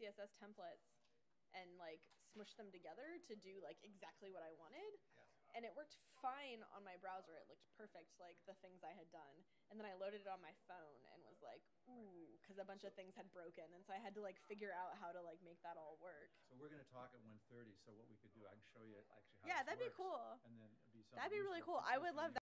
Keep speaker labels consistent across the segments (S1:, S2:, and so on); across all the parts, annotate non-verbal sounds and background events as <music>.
S1: CSS templates and like smush them together to do like exactly what I wanted.
S2: Yes.
S1: And it worked fine on my browser. It looked perfect, like the things I had done. And then I loaded it on my phone and was like, ooh, because a bunch of things had broken, and so I had to like figure out how to like make that all work.
S2: So we're going to talk at 1:30. So what we could do, I can show you actually how.
S1: Yeah, that'd be cool.
S2: And then it'd be something.
S1: That'd be really cool. I would love that.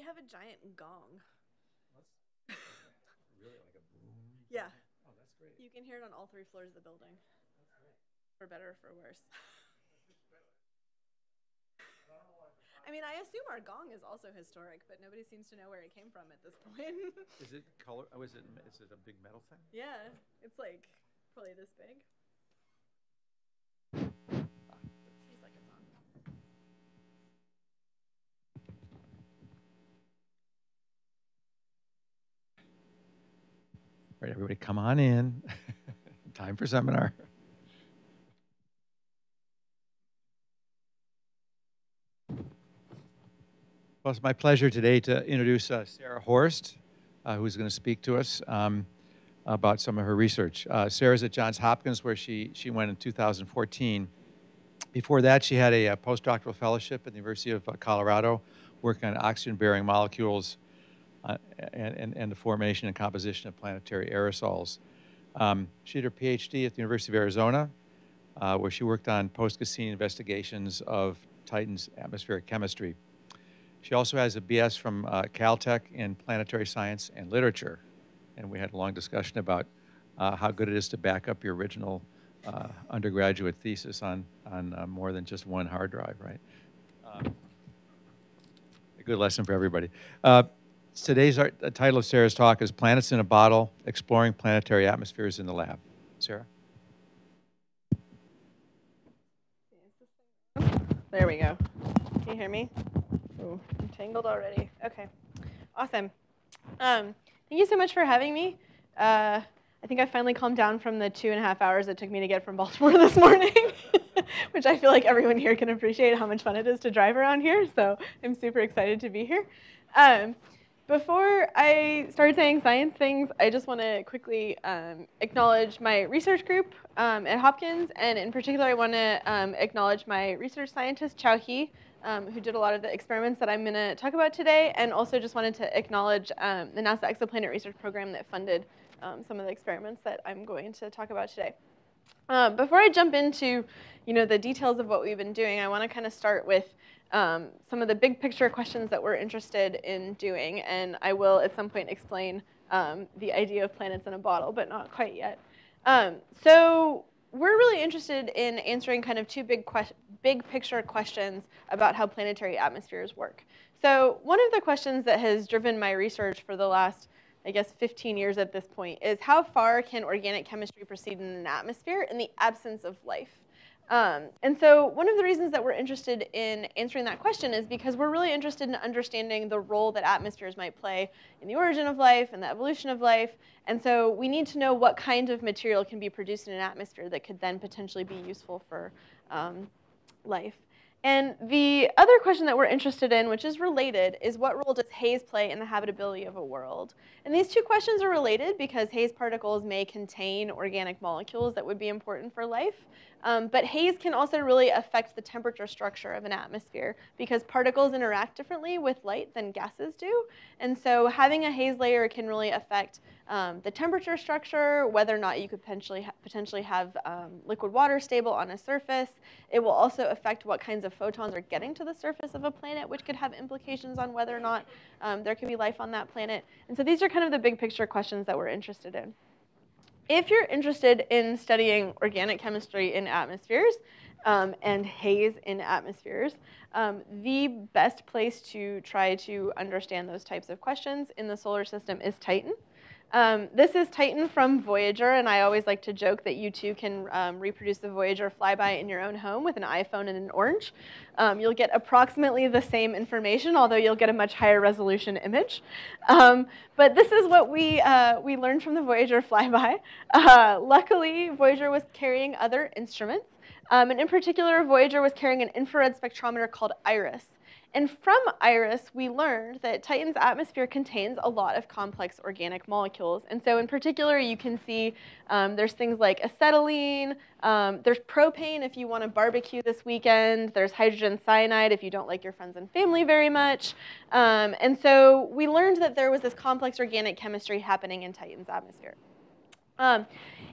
S1: We have a giant gong.
S2: Let's Really, like a boom?
S1: Yeah.
S2: Oh, that's great.
S1: You can hear it on all three floors of the building. For better or for worse. <laughs> I mean, I assume our gong is also historic, but nobody seems to know where it came from at this point.
S2: Is it color, oh, is it, is it a big metal thing?
S1: yeah, it's like probably this big.
S2: All right, everybody, come on in. <laughs> Time for seminar. Well, it's my pleasure today to introduce uh, Sarah Hörst, uh, who's going to speak to us um, about some of her research. Uh, Sarah's at Johns Hopkins, where she, she went in 2014. Before that, she had a, a postdoctoral fellowship at the University of uh, Colorado, working on oxygen-bearing molecules uh, and, and, the formation and composition of planetary aerosols. Um, she did her PhD at the University of Arizona, uh, where she worked on post-Cassini investigations of Titan's atmospheric chemistry. She also has a BS from uh, Caltech in planetary science and literature. And we had a long discussion about uh, how good it is to back up your original uh, undergraduate thesis on, on more than just one hard drive, right? Um, a good lesson for everybody. Today's the title of Sarah's talk is Planets in a Bottle, Exploring Planetary Atmospheres in the Lab. Sarah?
S1: There we go. Can you hear me? Ooh, I'm tangled already. Okay, awesome. Um, thank you so much for having me. Uh, I think I finally calmed down from the two and a half hours it took me to get from <laughs> Baltimore this morning, <laughs> which I feel like everyone here can appreciate how much fun it is to drive around here. So I'm super excited to be here. Um, before I start saying science things, I just want to quickly um, acknowledge my research group um, at Hopkins, and in particular, I want to um, acknowledge my research scientist, Chao He, um, who did a lot of the experiments that I'm going to talk about today, and also just wanted to acknowledge um, the NASA Exoplanet Research Program that funded um, some of the experiments that I'm going to talk about today. Uh, before I jump into, you know, the details of what we've been doing, I want to kind of start with um, some of the big picture questions that we're interested in doing, and I will at some point explain um, the idea of planets in a bottle, but not quite yet. Um, so we're really interested in answering kind of two big, big picture questions about how planetary atmospheres work. So one of the questions that has driven my research for the last, I guess, 15 years at this point is how far can organic chemistry proceed in an atmosphere in the absence of life? Um, and so one of the reasons that we're interested in answering that question is because we're really interested in understanding the role that atmospheres might play in the origin of life and the evolution of life. And so we need to know what kind of material can be produced in an atmosphere that could then potentially be useful for um, life. And the other question that we're interested in, which is related, is what role does haze play in the habitability of a world? And these two questions are related because haze particles may contain organic molecules that would be important for life. Um, but haze can also really affect the temperature structure of an atmosphere because particles interact differently with light than gases do. And so having a haze layer can really affect um, the temperature structure, whether or not you could potentially, ha potentially have um, liquid water stable on a surface. It will also affect what kinds of photons are getting to the surface of a planet, which could have implications on whether or not um, there could be life on that planet. And so these are kind of the big picture questions that we're interested in. If you're interested in studying organic chemistry in atmospheres um, and haze in atmospheres, um, the best place to try to understand those types of questions in the solar system is Titan. Um, this is Titan from Voyager, and I always like to joke that you too can um, reproduce the Voyager flyby in your own home with an iPhone and an orange. Um, you'll get approximately the same information, although you'll get a much higher resolution image. Um, but this is what we, uh, we learned from the Voyager <laughs> flyby. Uh, luckily, Voyager was carrying other instruments, um, and in particular, Voyager was carrying an infrared spectrometer called IRIS. And from IRIS, we learned that Titan's atmosphere contains a lot of complex organic molecules. And so in particular, you can see um, there's things like acetylene, um, there's propane if you want to barbecue this weekend, there's hydrogen cyanide if you don't like your friends and family very much. Um, and so we learned that there was this complex organic chemistry happening in Titan's atmosphere. Um,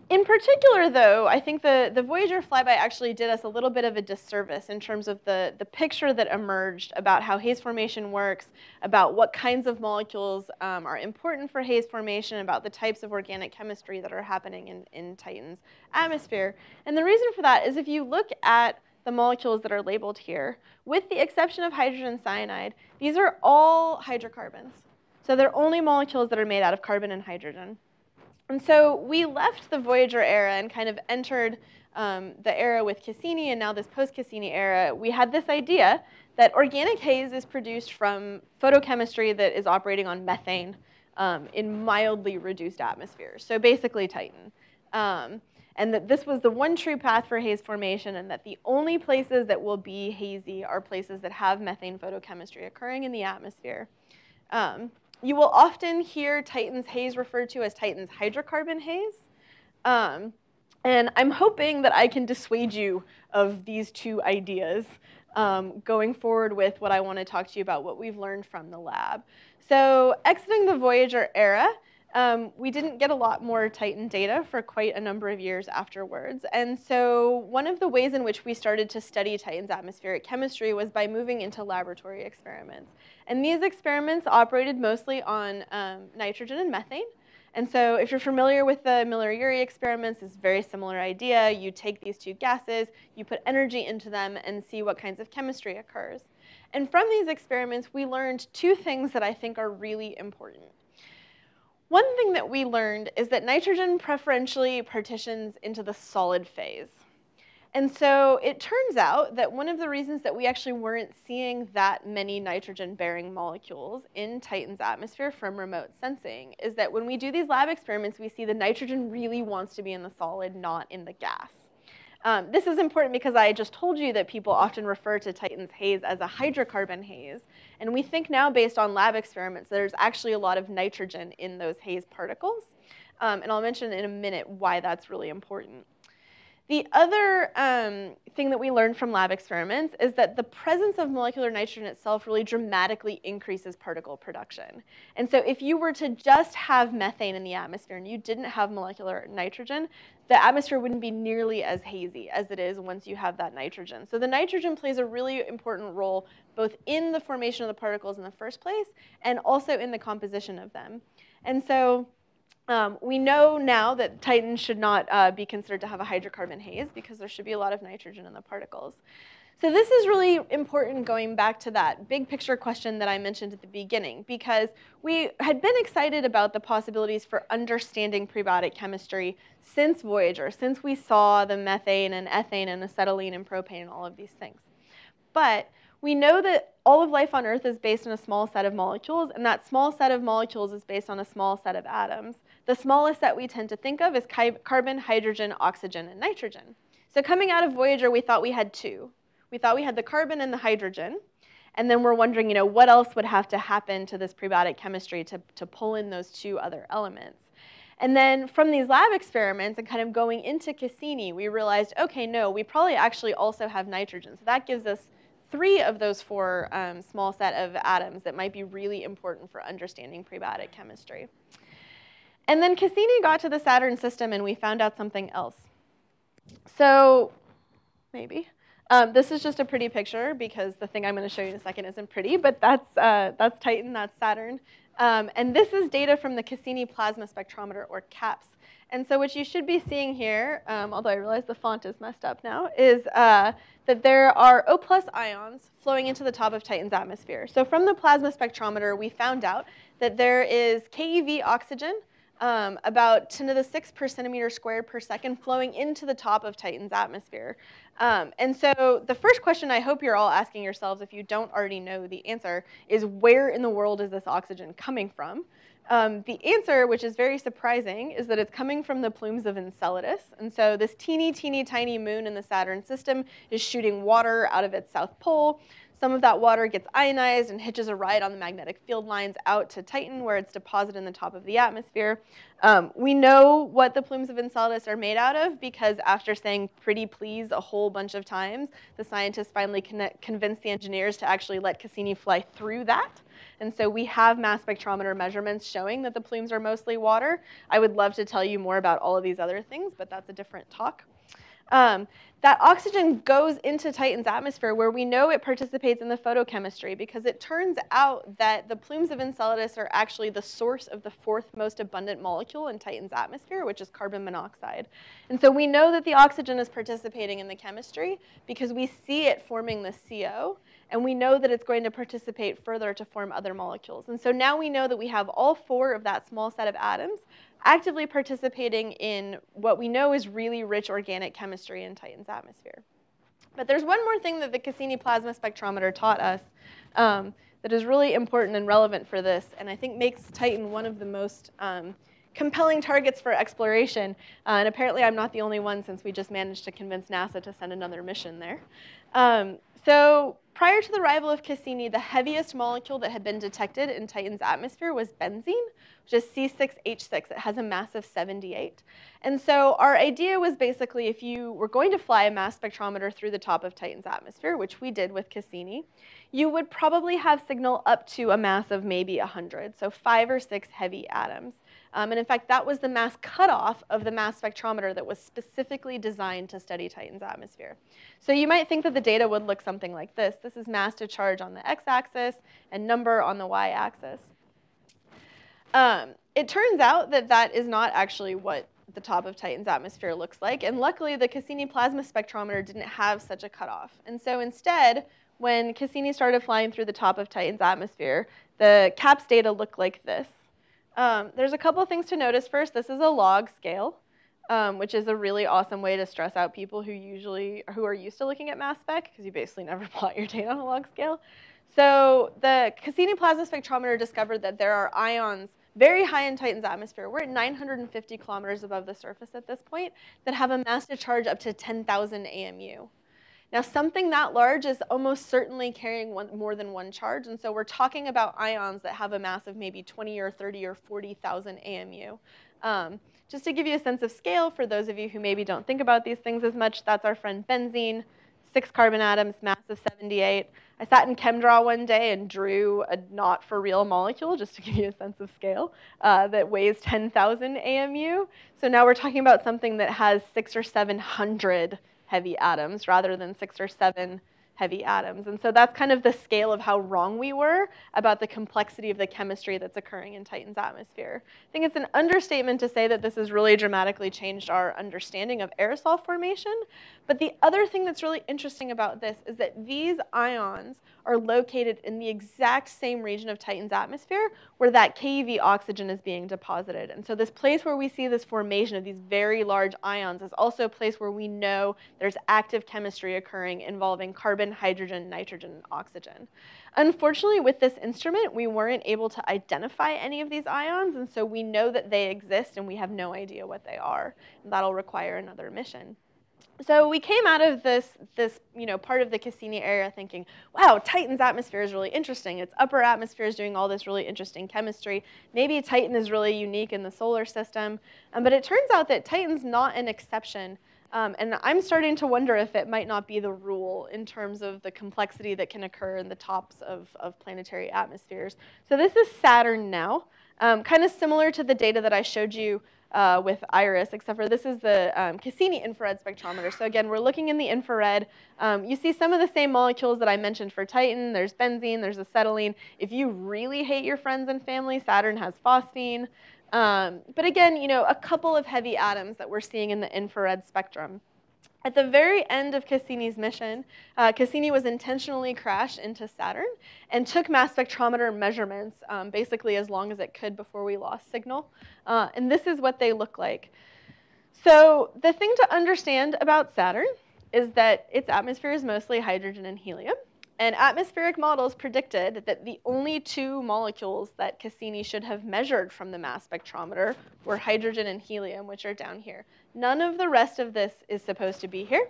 S1: in particular, though, I think the, the Voyager flyby actually did us a little bit of a disservice in terms of the, the picture that emerged about how haze formation works, about what kinds of molecules um, are important for haze formation, about the types of organic chemistry that are happening in, in Titan's atmosphere. And the reason for that is if you look at the molecules that are labeled here, with the exception of hydrogen cyanide, these are all hydrocarbons. So they're only molecules that are made out of carbon and hydrogen. And so we left the Voyager era and kind of entered um, the era with Cassini and now this post-Cassini era. We had this idea that organic haze is produced from photochemistry that is operating on methane um, in mildly reduced atmospheres, so basically Titan. Um, and that this was the one true path for haze formation and that the only places that will be hazy are places that have methane photochemistry occurring in the atmosphere. Um, you will often hear Titan's haze referred to as Titan's hydrocarbon haze. Um, and I'm hoping that I can dissuade you of these two ideas um, going forward with what I want to talk to you about, what we've learned from the lab. So exiting the Voyager era, um, we didn't get a lot more Titan data for quite a number of years afterwards. And so one of the ways in which we started to study Titan's atmospheric chemistry was by moving into laboratory experiments. And these experiments operated mostly on um, nitrogen and methane. And so if you're familiar with the Miller-Urey experiments, it's a very similar idea. You take these two gases, you put energy into them, and see what kinds of chemistry occurs. And from these experiments, we learned two things that I think are really important. One thing that we learned is that nitrogen preferentially partitions into the solid phase. And so it turns out that one of the reasons that we actually weren't seeing that many nitrogen-bearing molecules in Titan's atmosphere from remote sensing is that when we do these lab experiments, we see the nitrogen really wants to be in the solid, not in the gas. Um, this is important because I just told you that people often refer to Titan's haze as a hydrocarbon haze. And we think now, based on lab experiments, there's actually a lot of nitrogen in those haze particles. Um, and I'll mention in a minute why that's really important. The other um, thing that we learned from lab experiments is that the presence of molecular nitrogen itself really dramatically increases particle production. And so if you were to just have methane in the atmosphere and you didn't have molecular nitrogen, the atmosphere wouldn't be nearly as hazy as it is once you have that nitrogen. So the nitrogen plays a really important role both in the formation of the particles in the first place and also in the composition of them. And so um, we know now that Titan should not uh, be considered to have a hydrocarbon haze because there should be a lot of nitrogen in the particles. So this is really important going back to that big picture question that I mentioned at the beginning because we had been excited about the possibilities for understanding prebiotic chemistry since Voyager, since we saw the methane and ethane and acetylene and propane and all of these things. But we know that all of life on Earth is based on a small set of molecules, and that small set of molecules is based on a small set of atoms. The smallest that we tend to think of is carbon, hydrogen, oxygen, and nitrogen. So coming out of Voyager, we thought we had two. We thought we had the carbon and the hydrogen, and then we're wondering, you know, what else would have to happen to this prebiotic chemistry to, to pull in those two other elements? And then from these lab experiments and kind of going into Cassini, we realized, okay, no, we probably actually also have nitrogen. So that gives us three of those four um, small set of atoms that might be really important for understanding prebiotic chemistry. And then Cassini got to the Saturn system and we found out something else. So, maybe. Um, this is just a pretty picture because the thing I'm going to show you in a second isn't pretty, but that's, uh, that's Titan, that's Saturn. Um, and this is data from the Cassini Plasma Spectrometer, or CAPS. And so what you should be seeing here, um, although I realize the font is messed up now, is uh, that there are O plus ions flowing into the top of Titan's atmosphere. So from the plasma spectrometer, we found out that there is KeV oxygen, um, about 10 to the 6 per centimeter squared per second flowing into the top of Titan's atmosphere. Um, and so the first question I hope you're all asking yourselves, if you don't already know the answer, is where in the world is this oxygen coming from? Um, the answer, which is very surprising, is that it's coming from the plumes of Enceladus. And so this teeny, teeny, tiny moon in the Saturn system is shooting water out of its south pole. Some of that water gets ionized and hitches a ride on the magnetic field lines out to Titan, where it's deposited in the top of the atmosphere. Um, we know what the plumes of Enceladus are made out of because after saying pretty please a whole bunch of times, the scientists finally convinced the engineers to actually let Cassini fly through that. And so we have mass spectrometer measurements showing that the plumes are mostly water. I would love to tell you more about all of these other things, but that's a different talk. Um, that oxygen goes into Titan's atmosphere where we know it participates in the photochemistry because it turns out that the plumes of Enceladus are actually the source of the fourth most abundant molecule in Titan's atmosphere, which is carbon monoxide. And so we know that the oxygen is participating in the chemistry because we see it forming the CO, and we know that it's going to participate further to form other molecules. And so now we know that we have all four of that small set of atoms actively participating in what we know is really rich organic chemistry in Titan's atmosphere. But there's one more thing that the Cassini plasma spectrometer taught us um, that is really important and relevant for this, and I think makes Titan one of the most um, compelling targets for exploration. Uh, and apparently I'm not the only one since we just managed to convince NASA to send another mission there. Um, so prior to the arrival of Cassini, the heaviest molecule that had been detected in Titan's atmosphere was benzene, which is C6H6. It has a mass of 78. And so our idea was basically if you were going to fly a mass spectrometer through the top of Titan's atmosphere, which we did with Cassini, you would probably have signal up to a mass of maybe 100, so five or six heavy atoms. Um, and in fact, that was the mass cutoff of the mass spectrometer that was specifically designed to study Titan's atmosphere. So you might think that the data would look something like this. This is mass to charge on the x-axis and number on the y-axis. Um, it turns out that that is not actually what the top of Titan's atmosphere looks like. And luckily, the Cassini plasma spectrometer didn't have such a cutoff. And so instead, when Cassini started flying through the top of Titan's atmosphere, the CAPS data looked like this. Um, there's a couple things to notice first. This is a log scale, um, which is a really awesome way to stress out people who usually who are used to looking at mass spec because you basically never <laughs> plot your data on a log scale. So the Cassini plasma spectrometer discovered that there are ions very high in Titan's atmosphere. We're at 950 kilometers above the surface at this point that have a mass to charge up to 10,000 AMU. Now, something that large is almost certainly carrying one, more than one charge, and so we're talking about ions that have a mass of maybe 20 or 30 or 40,000 AMU. Um, just to give you a sense of scale, for those of you who maybe don't think about these things as much, that's our friend benzene, six carbon atoms, mass of 78. I sat in ChemDraw one day and drew a not for real molecule, just to <laughs> give you a sense of scale, uh, that weighs 10,000 AMU. So now we're talking about something that has six or 700 heavy atoms rather than six or seven heavy atoms. And so that's kind of the scale of how wrong we were about the complexity of the chemistry that's occurring in Titan's atmosphere. I think it's an understatement to say that this has really dramatically changed our understanding of aerosol formation. But the other thing that's really interesting about this is that these ions are located in the exact same region of Titan's atmosphere where that KEV oxygen is being deposited. And so this place where we see this formation of these very large ions is also a place where we know there's active chemistry occurring involving carbon, hydrogen, nitrogen, and oxygen. Unfortunately, with this instrument, we weren't able to identify any of these ions, and so we know that they exist and we have no idea what they are. That'll require another mission so we came out of this, this you know, part of the Cassini area thinking, wow, Titan's atmosphere is really interesting. Its upper atmosphere is doing all this really interesting chemistry. Maybe Titan is really unique in the solar system. Um, but it turns out that Titan's not an exception. Um, and I'm starting to wonder if it might not be the rule in terms of the complexity that can occur in the tops of, of planetary atmospheres. So this is Saturn now, um, kind of similar to the data that I showed you uh, with IRIS, except for this is the um, Cassini infrared spectrometer. So again, we're looking in the infrared. Um, you see some of the same molecules that I mentioned for Titan. There's benzene, there's acetylene. If you really hate your friends and family, Saturn has phosphine. Um, but again, you know, a couple of heavy atoms that we're seeing in the infrared spectrum. At the very end of Cassini's mission, uh, Cassini was intentionally crashed into Saturn and took mass spectrometer measurements um, basically as long as it could before we lost signal. Uh, and this is what they look like. So the thing to understand about Saturn is that its atmosphere is mostly hydrogen and helium. And atmospheric models predicted that the only two molecules that Cassini should have measured from the mass spectrometer were hydrogen and helium, which are down here. None of the rest of this is supposed to be here.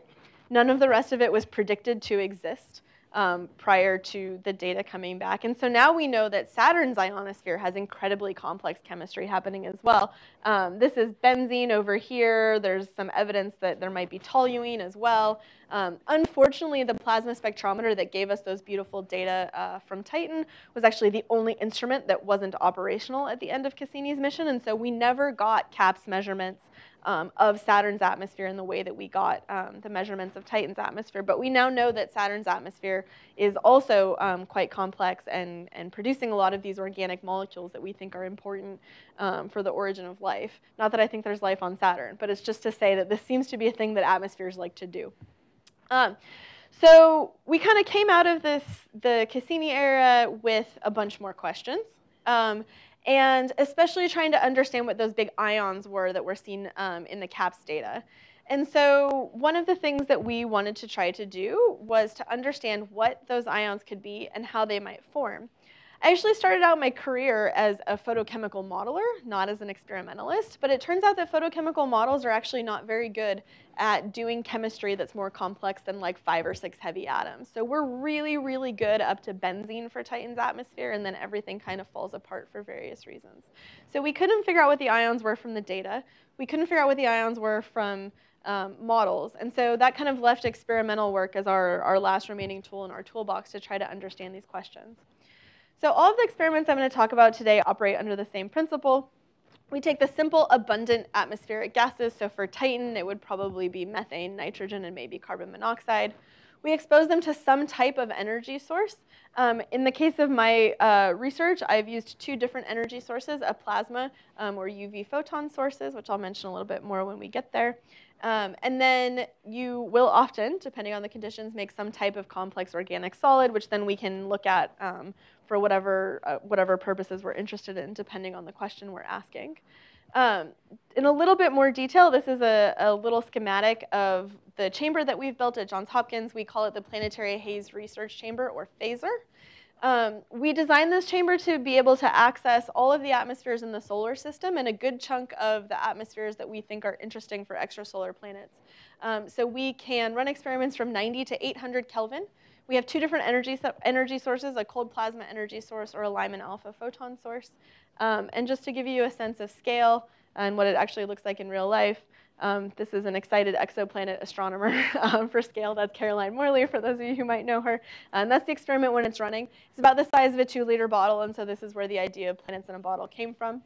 S1: None of the rest of it was predicted to exist. Um, prior to the data coming back. And so now we know that Saturn's ionosphere has incredibly complex chemistry happening as well. Um, this is benzene over here. There's some evidence that there might be toluene as well. Um, unfortunately, the plasma spectrometer that gave us those beautiful data uh, from Titan was actually the only instrument that wasn't operational at the end of Cassini's mission, and so we never got CAPS measurements um, of Saturn's atmosphere in the way that we got um, the measurements of Titan's atmosphere. But we now know that Saturn's atmosphere is also um, quite complex and, and producing a lot of these organic molecules that we think are important um, for the origin of life. Not that I think there's life on Saturn, but it's just to say that this seems to be a thing that atmospheres like to do. Um, so we kind of came out of this the Cassini era with a bunch more questions. And especially trying to understand what those big ions were that were seen um, in the CAPS data. And so one of the things that we wanted to try to do was to understand what those ions could be and how they might form. I actually started out my career as a photochemical modeler, not as an experimentalist, but it turns out that photochemical models are actually not very good at doing chemistry that's more complex than like five or six heavy atoms. So we're really, really good up to benzene for Titan's atmosphere, and then everything kind of falls apart for various reasons. So we couldn't figure out what the ions were from the data. We couldn't figure out what the ions were from um, models. And so that kind of left experimental work as our, our last remaining tool in our toolbox to try to understand these questions. So all of the experiments I'm going to talk about today operate under the same principle. We take the simple abundant atmospheric gases, so for Titan it would probably be methane, nitrogen, and maybe carbon monoxide. We expose them to some type of energy source. Um, in the case of my uh, research, I've used two different energy sources, a plasma um, or UV photon sources, which I'll mention a little bit more when we get there. Um, and then you will often, depending on the conditions, make some type of complex organic solid, which then we can look at um, for whatever, uh, whatever purposes we're interested in, depending on the question we're asking. Um, in a little bit more detail, this is a, a, little schematic of the chamber that we've built at Johns Hopkins. We call it the Planetary Haze Research Chamber, or PHAZER. Um, we designed this chamber to be able to access all of the atmospheres in the solar system and a good chunk of the atmospheres that we think are interesting for extrasolar planets. Um, so we can run experiments from 90 to 800 Kelvin. We have two different energy, energy sources, a cold plasma energy source or a Lyman alpha photon source. Um, and just to give you a sense of scale and what it actually looks like in real life, um, this is an excited exoplanet astronomer <laughs> um, for scale. That's Caroline Morley, for those of you who might know her. And that's the experiment when it's running. It's about the size of a two liter bottle, and so this is where the idea of planets in a bottle came from.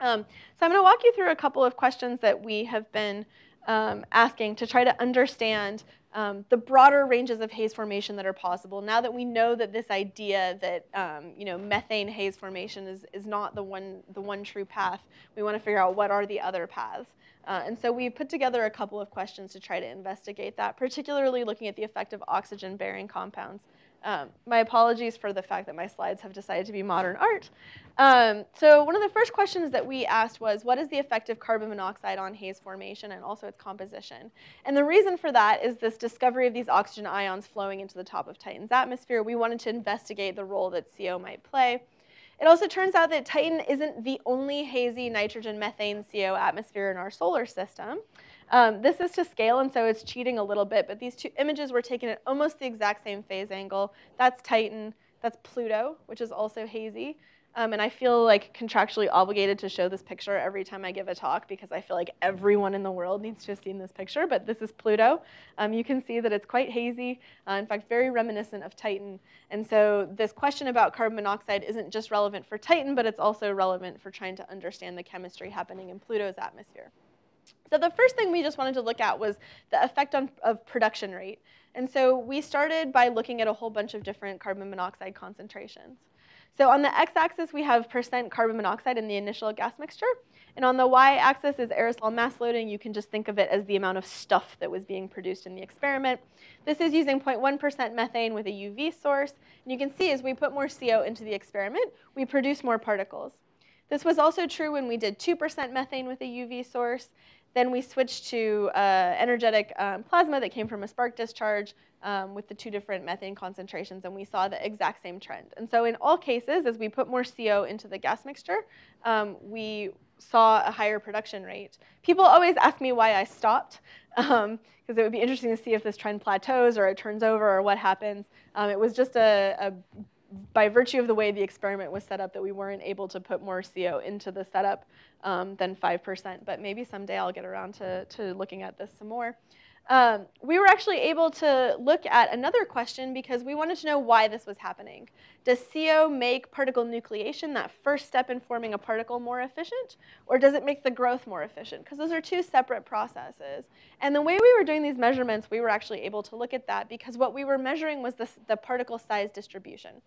S1: Um, so I'm going to walk you through a couple of questions that we have been um, asking to try to understand um, the broader ranges of haze formation that are possible. Now that we know that this idea that um, you know methane haze formation is, is not the one the one true path, we want to figure out what are the other paths. Uh, and so we put together a couple of questions to try to investigate that, particularly looking at the effect of oxygen-bearing compounds. Um, my apologies for the fact that my slides have decided to be modern art. Um, so one of the first questions that we asked was, what is the effect of carbon monoxide on haze formation and also its composition? And the reason for that is this discovery of these oxygen ions flowing into the top of Titan's atmosphere. We wanted to investigate the role that CO might play. It also turns out that Titan isn't the only hazy nitrogen methane CO atmosphere in our solar system. Um, this is to scale, and so it's cheating a little bit, but these two images were taken at almost the exact same phase angle. That's Titan, that's Pluto, which is also hazy. Um, and I feel like contractually obligated to show this picture every time I give a talk because I feel like everyone in the world needs to have seen this picture, but this is Pluto. Um, you can see that it's quite hazy, uh, in fact, very reminiscent of Titan. And so this question about carbon monoxide isn't just relevant for Titan, but it's also relevant for trying to understand the chemistry happening in Pluto's atmosphere. So the first thing we just wanted to look at was the effect on, of production rate. And so we started by looking at a whole bunch of different carbon monoxide concentrations. So on the x-axis, we have percent carbon monoxide in the initial gas mixture. And on the y-axis is aerosol mass loading. You can just think of it as the amount of stuff that was being produced in the experiment. This is using 0.1% methane with a UV source. And you can see as we put more CO into the experiment, we produce more particles. This was also true when we did 2% methane with a UV source. Then we switched to uh, energetic um, plasma that came from a spark discharge um, with the two different methane concentrations, and we saw the exact same trend. And so in all cases, as we put more CO into the gas mixture, um, we saw a higher production rate. People always ask me why I stopped. because <laughs> um, it would be interesting to see if this trend plateaus or it turns over or what happens. Um, it was just a, a, by virtue of the way the experiment was set up that we weren't able to put more CO into the setup um, than 5%, but maybe someday I'll get around to, to looking at this some more. Um, we were actually able to look at another question because we wanted to know why this was happening. Does CO make particle nucleation, that first step in forming a particle, more efficient? Or does it make the growth more efficient? Because those are two separate processes. And the way we were doing these measurements, we were actually able to look at that because what we were measuring was the, the particle size distribution.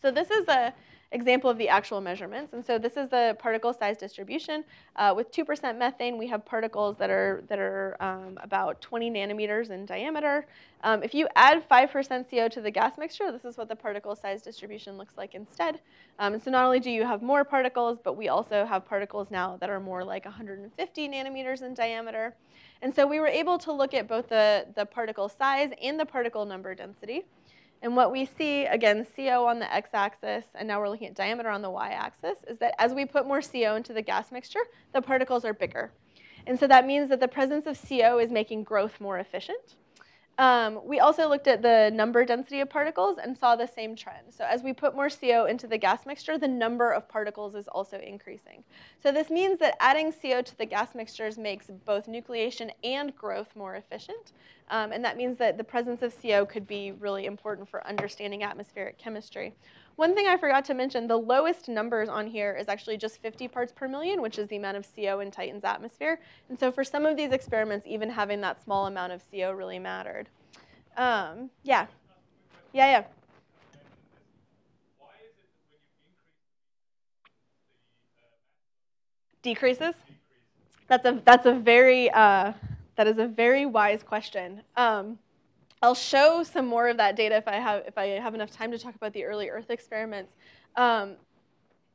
S1: So this is a example of the actual measurements. And so this is the particle size distribution. Uh, with 2% methane, we have particles that are, that are um, about 20 nanometers in diameter. Um, if you add 5% CO to the gas mixture, this is what the particle size distribution looks like instead. Um, and so not only do you have more particles, but we also have particles now that are more like 150 nanometers in diameter. And so we were able to look at both the, the particle size and the particle number density. And what we see, again, CO on the x-axis, and now we're looking at diameter on the y-axis, is that as we put more CO into the gas mixture, the particles are bigger. And so that means that the presence of CO is making growth more efficient. Um, we also looked at the number density of particles and saw the same trend. So as we put more CO into the gas mixture, the number of particles is also increasing. So this means that adding CO to the gas mixtures makes both nucleation and growth more efficient. Um, and that means that the presence of CO could be really important for understanding atmospheric chemistry. One thing I forgot to mention, the lowest numbers on here is actually just 50 parts per million, which is the amount of CO in Titan's atmosphere. And so for some of these experiments, even having that small amount of CO really mattered. Um, yeah. Yeah, yeah. Decreases? That's a, that's a very, uh, that is a very wise question. Um, I'll show some more of that data if I have, if I have enough time to talk about the early Earth experiments. Um,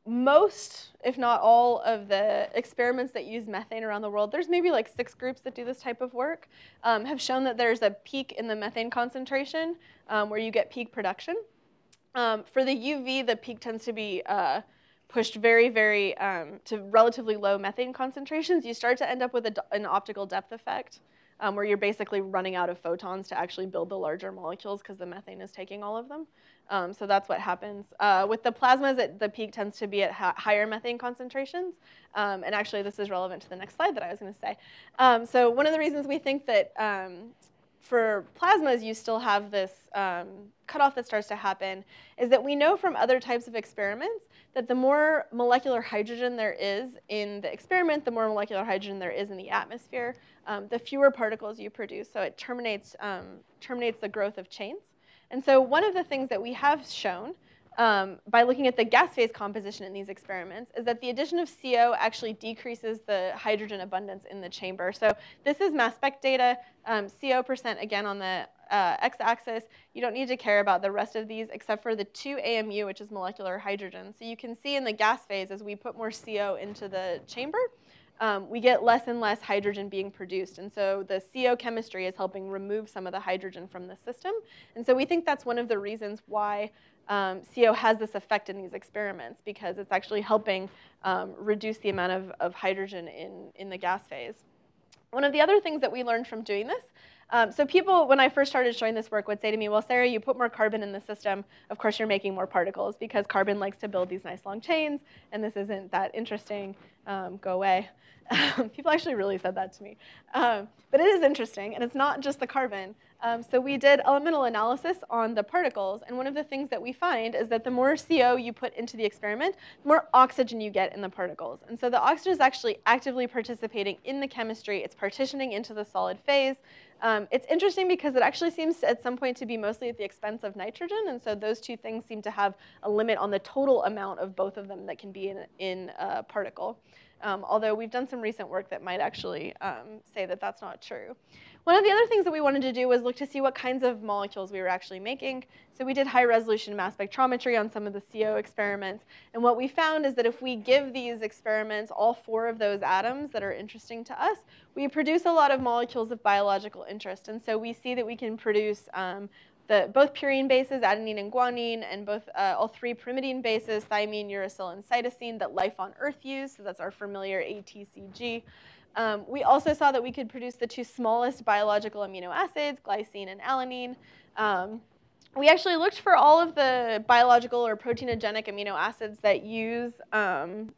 S1: most, if not all, of the experiments that use methane around the world, there's maybe like six groups that do this type of work, um, have shown that there's a peak in the methane concentration um, where you get peak production. Um, for the UV, the peak tends to be uh, pushed very, very um, to relatively low methane concentrations. You start to end up with a, an optical depth effect um, where you're basically running out of photons to actually build the larger molecules because the methane is taking all of them. Um, so that's what happens. Uh, with the plasmas, it, the peak tends to be at higher methane concentrations. Um, and actually, this is relevant to the next slide that I was going to say. Um, so one of the reasons we think that um, for plasmas, you still have this um, cutoff that starts to happen is that we know from other types of experiments that the more molecular hydrogen there is in the experiment, the more molecular hydrogen there is in the atmosphere, um, the fewer particles you produce. So it terminates, um, terminates the growth of chains. And so one of the things that we have shown um, by looking at the gas phase composition in these experiments is that the addition of CO actually decreases the hydrogen abundance in the chamber. So this is mass spec data, um, CO percent again on the uh, x-axis. You don't need to care about the rest of these except for the 2-AMU, which is molecular hydrogen. So you can see in the gas phase as we put more CO into the chamber, um, we get less and less hydrogen being produced. And so the CO chemistry is helping remove some of the hydrogen from the system. And so we think that's one of the reasons why um, CO has this effect in these experiments because it's actually helping um, reduce the amount of, of hydrogen in, in the gas phase. One of the other things that we learned from doing this um, so people, when I first started showing this work, would say to me, well, Sarah, you put more carbon in the system, of course you're making more particles because carbon likes to build these nice long chains, and this isn't that interesting. Um, go away. <laughs> people actually really said that to me. Um, but it is interesting, and it's not just the carbon. Um, so we did elemental analysis on the particles, and one of the things that we find is that the more CO you put into the experiment, the more oxygen you get in the particles. And so the oxygen is actually actively participating in the chemistry. It's partitioning into the solid phase. Um, it's interesting because it actually seems at some point to be mostly at the expense of nitrogen, and so those two things seem to have a limit on the total amount of both of them that can be in, in a particle. Um, although we've done some recent work that might actually um, say that that's not true. One of the other things that we wanted to do was look to see what kinds of molecules we were actually making. So we did high resolution mass spectrometry on some of the CO experiments. And what we found is that if we give these experiments all four of those atoms that are interesting to us, we produce a lot of molecules of biological interest. And so we see that we can produce um, the, both purine bases, adenine and guanine, and both uh, all three pyrimidine bases, thymine, uracil, and cytosine that life on Earth use. So that's our familiar ATCG. Um, we also saw that we could produce the two smallest biological amino acids, glycine and alanine. Um, we actually looked for all of the biological or proteinogenic amino acids that use um,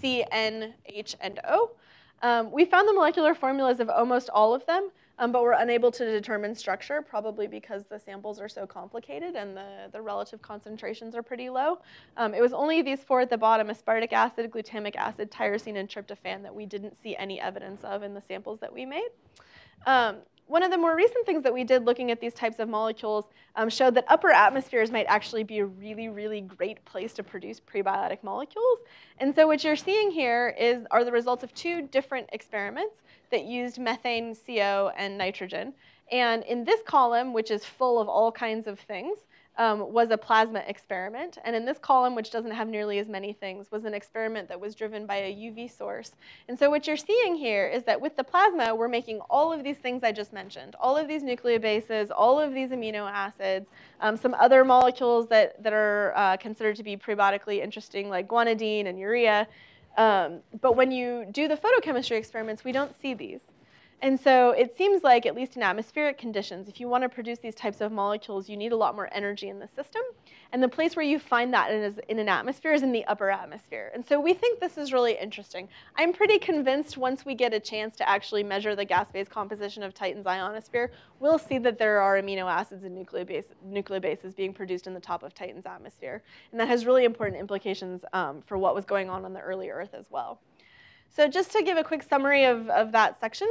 S1: C, N, H, and O. Um, we found the molecular formulas of almost all of them, um, but we're unable to determine structure, probably because the samples are so complicated and the, the relative concentrations are pretty low. Um, it was only these four at the bottom, aspartic acid, glutamic acid, tyrosine, and tryptophan that we didn't see any evidence of in the samples that we made. Um, one of the more recent things that we did looking at these types of molecules um, showed that upper atmospheres might actually be a really, really great place to produce prebiotic molecules. And so what you're seeing here is, are the results of two different experiments that used methane, CO, and nitrogen. And in this column, which is full of all kinds of things, um, was a plasma experiment. And in this column, which doesn't have nearly as many things, was an experiment that was driven by a UV source. And so what you're seeing here is that with the plasma, we're making all of these things I just mentioned, all of these nucleobases, all of these amino acids, um, some other molecules that, that are uh, considered to be prebiotically interesting, like guanidine and urea. Um, but when you do the photochemistry experiments, we don't see these. And so it seems like, at least in atmospheric conditions, if you want to produce these types of molecules, you need a lot more energy in the system. And the place where you find that in, in, an atmosphere is in the upper atmosphere. And so we think this is really interesting. I'm pretty convinced once we get a chance to actually measure the gas phase composition of Titan's ionosphere, we'll see that there are amino acids and nucleobase, nucleobases being produced in the top of Titan's atmosphere. And that has really important implications um, for what was going on on the early Earth as well. So just to give a quick summary of, of that section,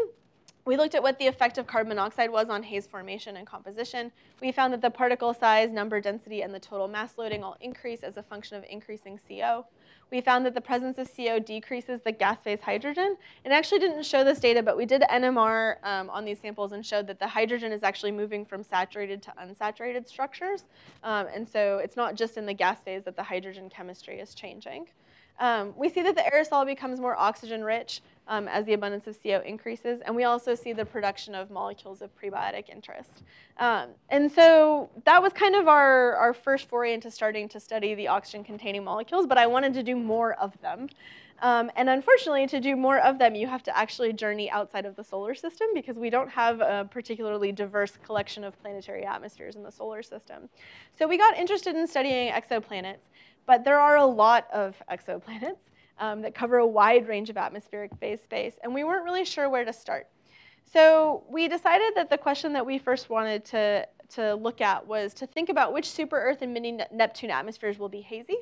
S1: we looked at what the effect of carbon monoxide was on haze formation and composition. We found that the particle size, number density, and the total mass loading all increase as a function of increasing CO. We found that the presence of CO decreases the gas phase hydrogen. It actually didn't show this data, but we did NMR um, on these samples and showed that the hydrogen is actually moving from saturated to unsaturated structures. Um, and so it's not just in the gas phase that the hydrogen chemistry is changing. Um, we see that the aerosol becomes more oxygen rich um, as the abundance of CO increases, and we also see the production of molecules of prebiotic interest. Um, and so that was kind of our, our first foray into starting to study the oxygen-containing molecules, but I wanted to do more of them. Um, and unfortunately, to do more of them, you have to actually journey outside of the solar system because we don't have a particularly diverse collection of planetary atmospheres in the solar system. So we got interested in studying exoplanets. But there are a lot of exoplanets um, that cover a wide range of atmospheric phase space, and we weren't really sure where to start. So we decided that the question that we first wanted to, to look at was to think about which super-Earth and mini-Neptune atmospheres will be hazy,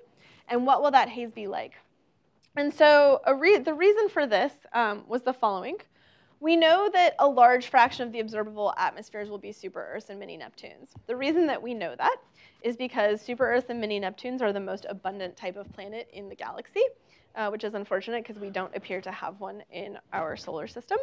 S1: and what will that haze be like. And so re the reason for this um, was the following. We know that a large fraction of the observable atmospheres will be super-Earths and mini-Neptunes. The reason that we know that is because super Earths and mini Neptunes are the most abundant type of planet in the galaxy, uh, which is unfortunate because we don't appear to have one in our solar system.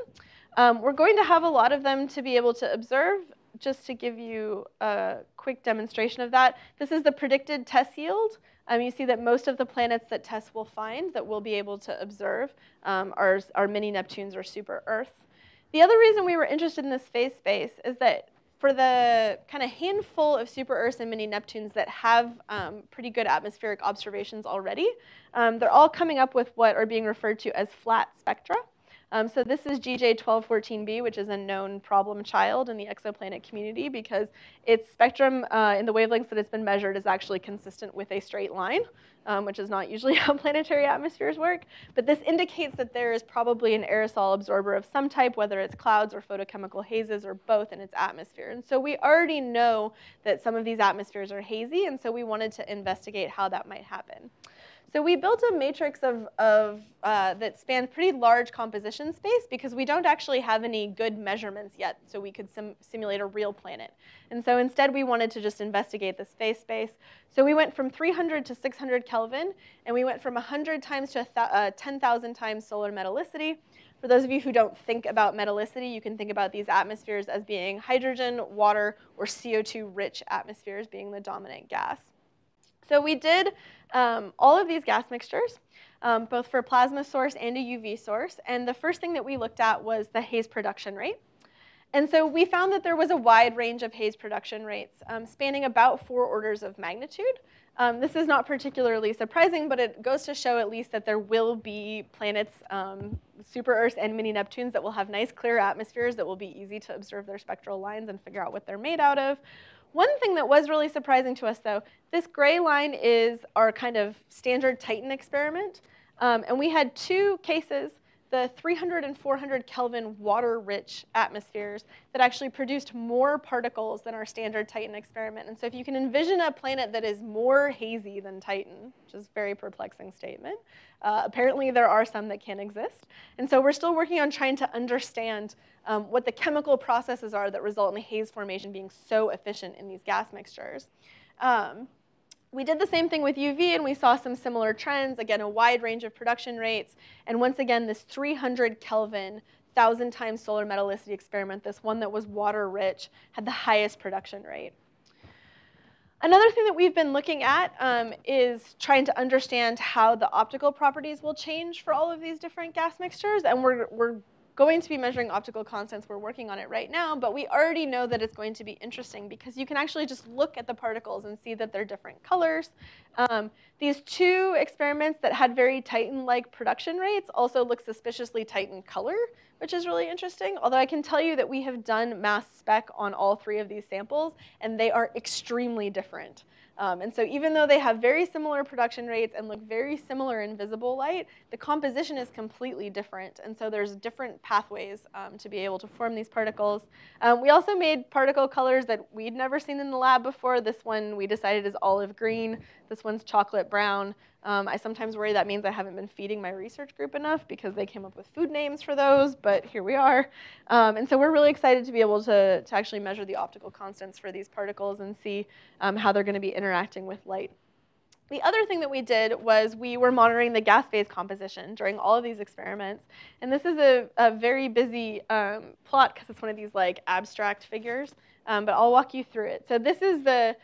S1: Um, we're going to have a lot of them to be able to observe. Just to give you a quick demonstration of that, this is the predicted TESS yield. Um, you see that most of the planets that TESS will find that we'll be able to observe um, are, are mini Neptunes or super Earths. The other reason we were interested in this phase space is that for the kind of handful of super Earths and mini Neptunes that have um, pretty good atmospheric observations already, um, they're all coming up with what are being referred to as flat spectra. Um, so this is GJ1214b, which is a known problem child in the exoplanet community because its spectrum uh, in the wavelengths that it's been measured is actually consistent with a straight line um, which is not usually <laughs> how planetary atmospheres work. But this indicates that there is probably an aerosol absorber of some type, whether it's clouds or photochemical hazes or both in its atmosphere. And so we already know that some of these atmospheres are hazy, and so we wanted to investigate how that might happen. So we built a matrix of, of uh, that spanned pretty large composition space because we don't actually have any good measurements yet, so we could sim simulate a real planet. And so instead we wanted to just investigate the phase space. So we went from 300 to 600 Kelvin, and we went from 100 times to uh, 10,000 times solar metallicity. For those of you who don't think about metallicity, you can think about these atmospheres as being hydrogen, water, or CO2-rich atmospheres being the dominant gas. So we did um, all of these gas mixtures, um, both for a plasma source and a UV source. And the first thing that we looked at was the haze production rate. And so we found that there was a wide range of haze production rates, um, spanning about four orders of magnitude. Um, this is not particularly surprising, but it goes to show at least that there will be planets, um, super Earths and mini Neptunes that will have nice clear atmospheres that will be easy to observe their spectral lines and figure out what they're made out of. One thing that was really surprising to us though, this gray line is our kind of standard Titan experiment. Um, and we had two cases the 300 and 400 Kelvin water-rich atmospheres that actually produced more particles than our standard Titan experiment. And so if you can envision a planet that is more hazy than Titan, which is a very perplexing statement, uh, apparently there are some that can exist. And so we're still working on trying to understand um, what the chemical processes are that result in haze formation being so efficient in these gas mixtures. Um, we did the same thing with UV and we saw some similar trends, again, a wide range of production rates. And once again, this 300 Kelvin, 1,000 times solar metallicity experiment, this one that was water rich, had the highest production rate. Another thing that we've been looking at um, is trying to understand how the optical properties will change for all of these different gas mixtures. And we're, we're going to be measuring optical constants. We're working on it right now, but we already know that it's going to be interesting because you can actually just look at the particles and see that they're different colors. Um, these two experiments that had very Titan-like production rates also look suspiciously Titan color, which is really interesting. Although I can tell you that we have done mass spec on all three of these samples, and they are extremely different. Um, and so even though they have very similar production rates and look very similar in visible light, the composition is completely different. And so there's different pathways um, to be able to form these particles. Um, we also made particle colors that we'd never seen in the lab before. This one we decided is olive green. This one's chocolate brown. Um, I sometimes worry that means I haven't been feeding my research group enough because they came up with food names for those, but here we are. Um, and so we're really excited to be able to, to actually measure the optical constants for these particles and see um, how they're going to be interacting with light. The other thing that we did was we were monitoring the gas phase composition during all of these experiments. And this is a, a very busy um, plot because it's one of these like abstract figures, um, but I'll walk you through it. So this is the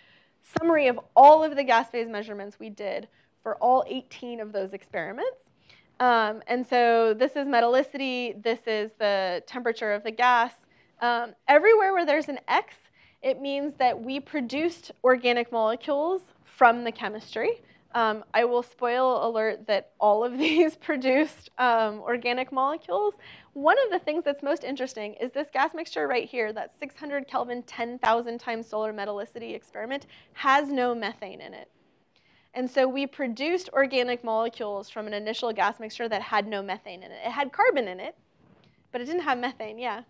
S1: summary of all of the gas phase measurements we did for all 18 of those experiments. Um, and so this is metallicity, this is the temperature of the gas. Um, everywhere where there's an X, it means that we produced organic molecules from the chemistry. Um, I will spoil alert that all of <laughs> these produced um, organic molecules. One of the things that's most interesting is this gas mixture right here, that 600 Kelvin, 10,000 times solar metallicity experiment, has no methane in it. And so we produced organic molecules from an initial gas mixture that had no methane in it. It had carbon in it, but it didn't have methane, yeah.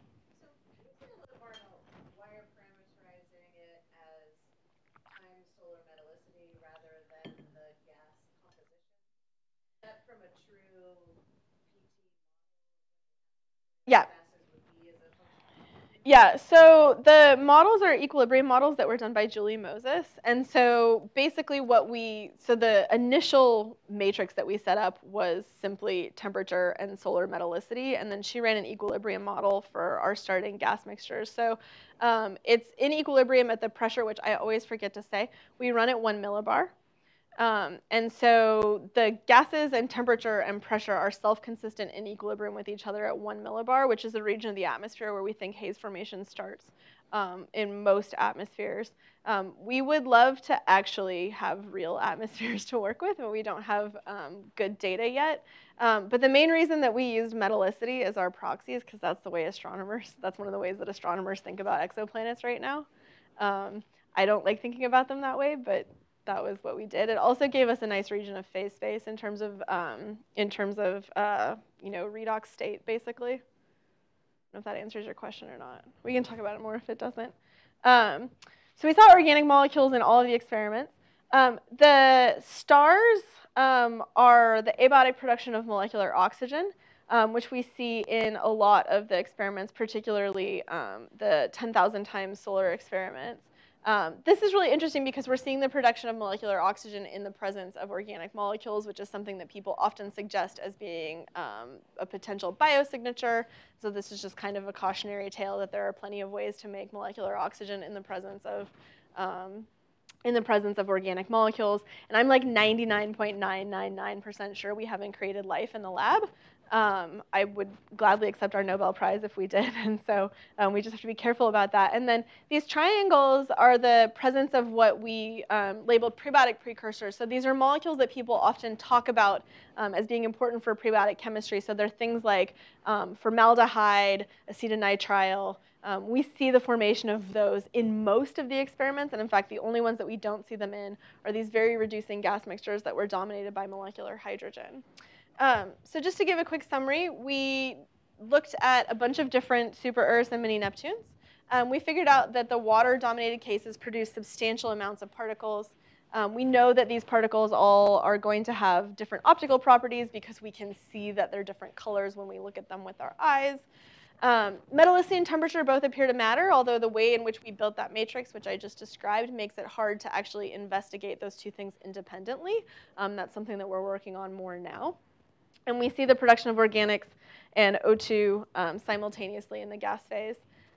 S1: Yeah. Yeah, so the models are equilibrium models that were done by Julie Moses. And so basically what we, so the initial matrix that we set up was simply temperature and solar metallicity. And then she ran an equilibrium model for our starting gas mixtures. So um, it's in equilibrium at the pressure, which I always forget to say. We run at one millibar. Um, and so the gases and temperature and pressure are self-consistent in equilibrium with each other at one millibar, which is the region of the atmosphere where we think haze formation starts um, in most atmospheres. Um, we would love to actually have real <laughs> atmospheres to work with, but we don't have um, good data yet. Um, but the main reason that we used metallicity as our proxy is because that's the way astronomers, <laughs> that's one of the ways that astronomers think about exoplanets right now. Um, I don't like thinking about them that way, but that was what we did. It also gave us a nice region of phase space in terms of um, in terms of uh, you know redox state, basically. I don't know if that answers your question or not. We can talk about it more if it doesn't. Um, so we saw organic molecules in all of the experiments. Um, the stars um, are the abiotic production of molecular oxygen, um, which we see in a lot of the experiments, particularly um, the 10,000 times solar experiments. Um, this is really interesting because we're seeing the production of molecular oxygen in the presence of organic molecules, which is something that people often suggest as being um, a potential biosignature. So this is just kind of a cautionary tale that there are plenty of ways to make molecular oxygen in the presence of, um, in the presence of organic molecules. And I'm like 99.999% sure we haven't created life in the lab. Um, I would gladly accept our Nobel Prize if we did. <laughs> And so um, we just have to be careful about that. And then these triangles are the presence of what we um, labeled prebiotic precursors. So these are molecules that people often talk about um, as being important for prebiotic chemistry. So they're things like um, formaldehyde, acetonitrile, um, we see the formation of those in most of the experiments, and in fact, the only ones that we don't see them in are these very reducing gas mixtures that were dominated by molecular hydrogen. Um, so just to give a quick summary, we looked at a bunch of different super Earths and mini Neptunes. Um, we figured out that the water-dominated cases produce substantial amounts of particles. Um, we know that these particles all are going to have different optical properties because we can see that they're different colors when we look at them with our eyes. Um, metallicity and temperature both appear to matter, although the way in which we built that matrix, which I just described, makes it hard to actually investigate those two things independently. Um, that's something that we're working on more now. And we see the production of organics and O2 um, simultaneously in the gas phase.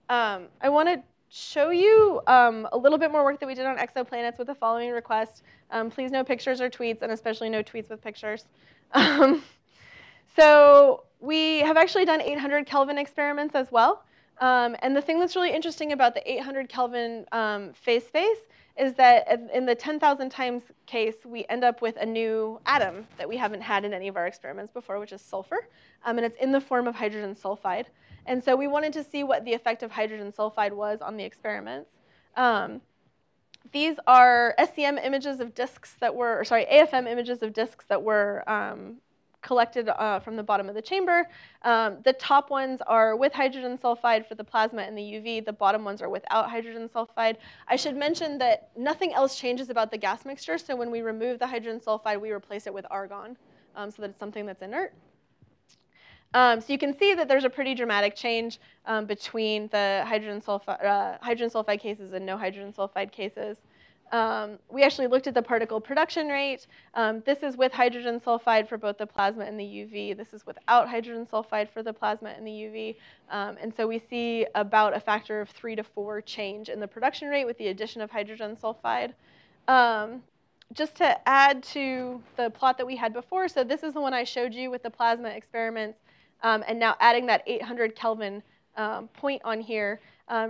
S1: Um, I want to show you um, a little bit more work that we did on exoplanets with the following request. Um, please no pictures or tweets, and especially no tweets with pictures. <laughs> so we have actually done 800 Kelvin experiments as well. Um, and the thing that's really interesting about the 800 Kelvin um, phase space is that in the 10,000 times case, we end up with a new atom that we haven't had in any of our experiments before, which is sulfur. Um, and it's in the form of hydrogen sulfide. And so we wanted to see what the effect of hydrogen sulfide was on the experiments. Um, these are SEM images of disks that were, or sorry, AFM images of disks that were um, collected uh, from the bottom of the chamber. Um, the top ones are with hydrogen sulfide for the plasma and the UV. The bottom ones are without hydrogen sulfide. I should mention that nothing else changes about the gas mixture, so when we remove the hydrogen sulfide, we replace it with argon um, so that it's something that's inert. Um, so you can see that there's a pretty dramatic change um, between the hydrogen, sulfide, uh, hydrogen sulfide cases and no hydrogen sulfide cases. Um, we actually looked at the particle production rate. Um, this is with hydrogen sulfide for both the plasma and the UV. This is without hydrogen sulfide for the plasma and the UV. Um, and so we see about a factor of three to four change in the production rate with the addition of hydrogen sulfide. Um, just to add to the plot that we had before, so this is the one I showed you with the plasma experiments. Um, and now adding that 800 Kelvin um, point on here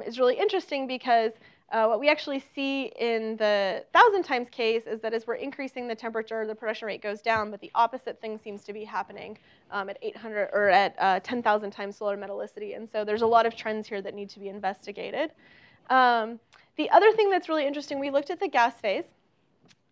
S1: is really interesting because uh, what we actually see in the thousand times case is that as we're increasing the temperature, the production rate goes down, but the opposite thing seems to be happening um, at 800 or at uh, 10,000 times solar metallicity. And so there's a lot of trends here that need to be investigated. Um, the other thing that's really interesting, we looked at the gas phase.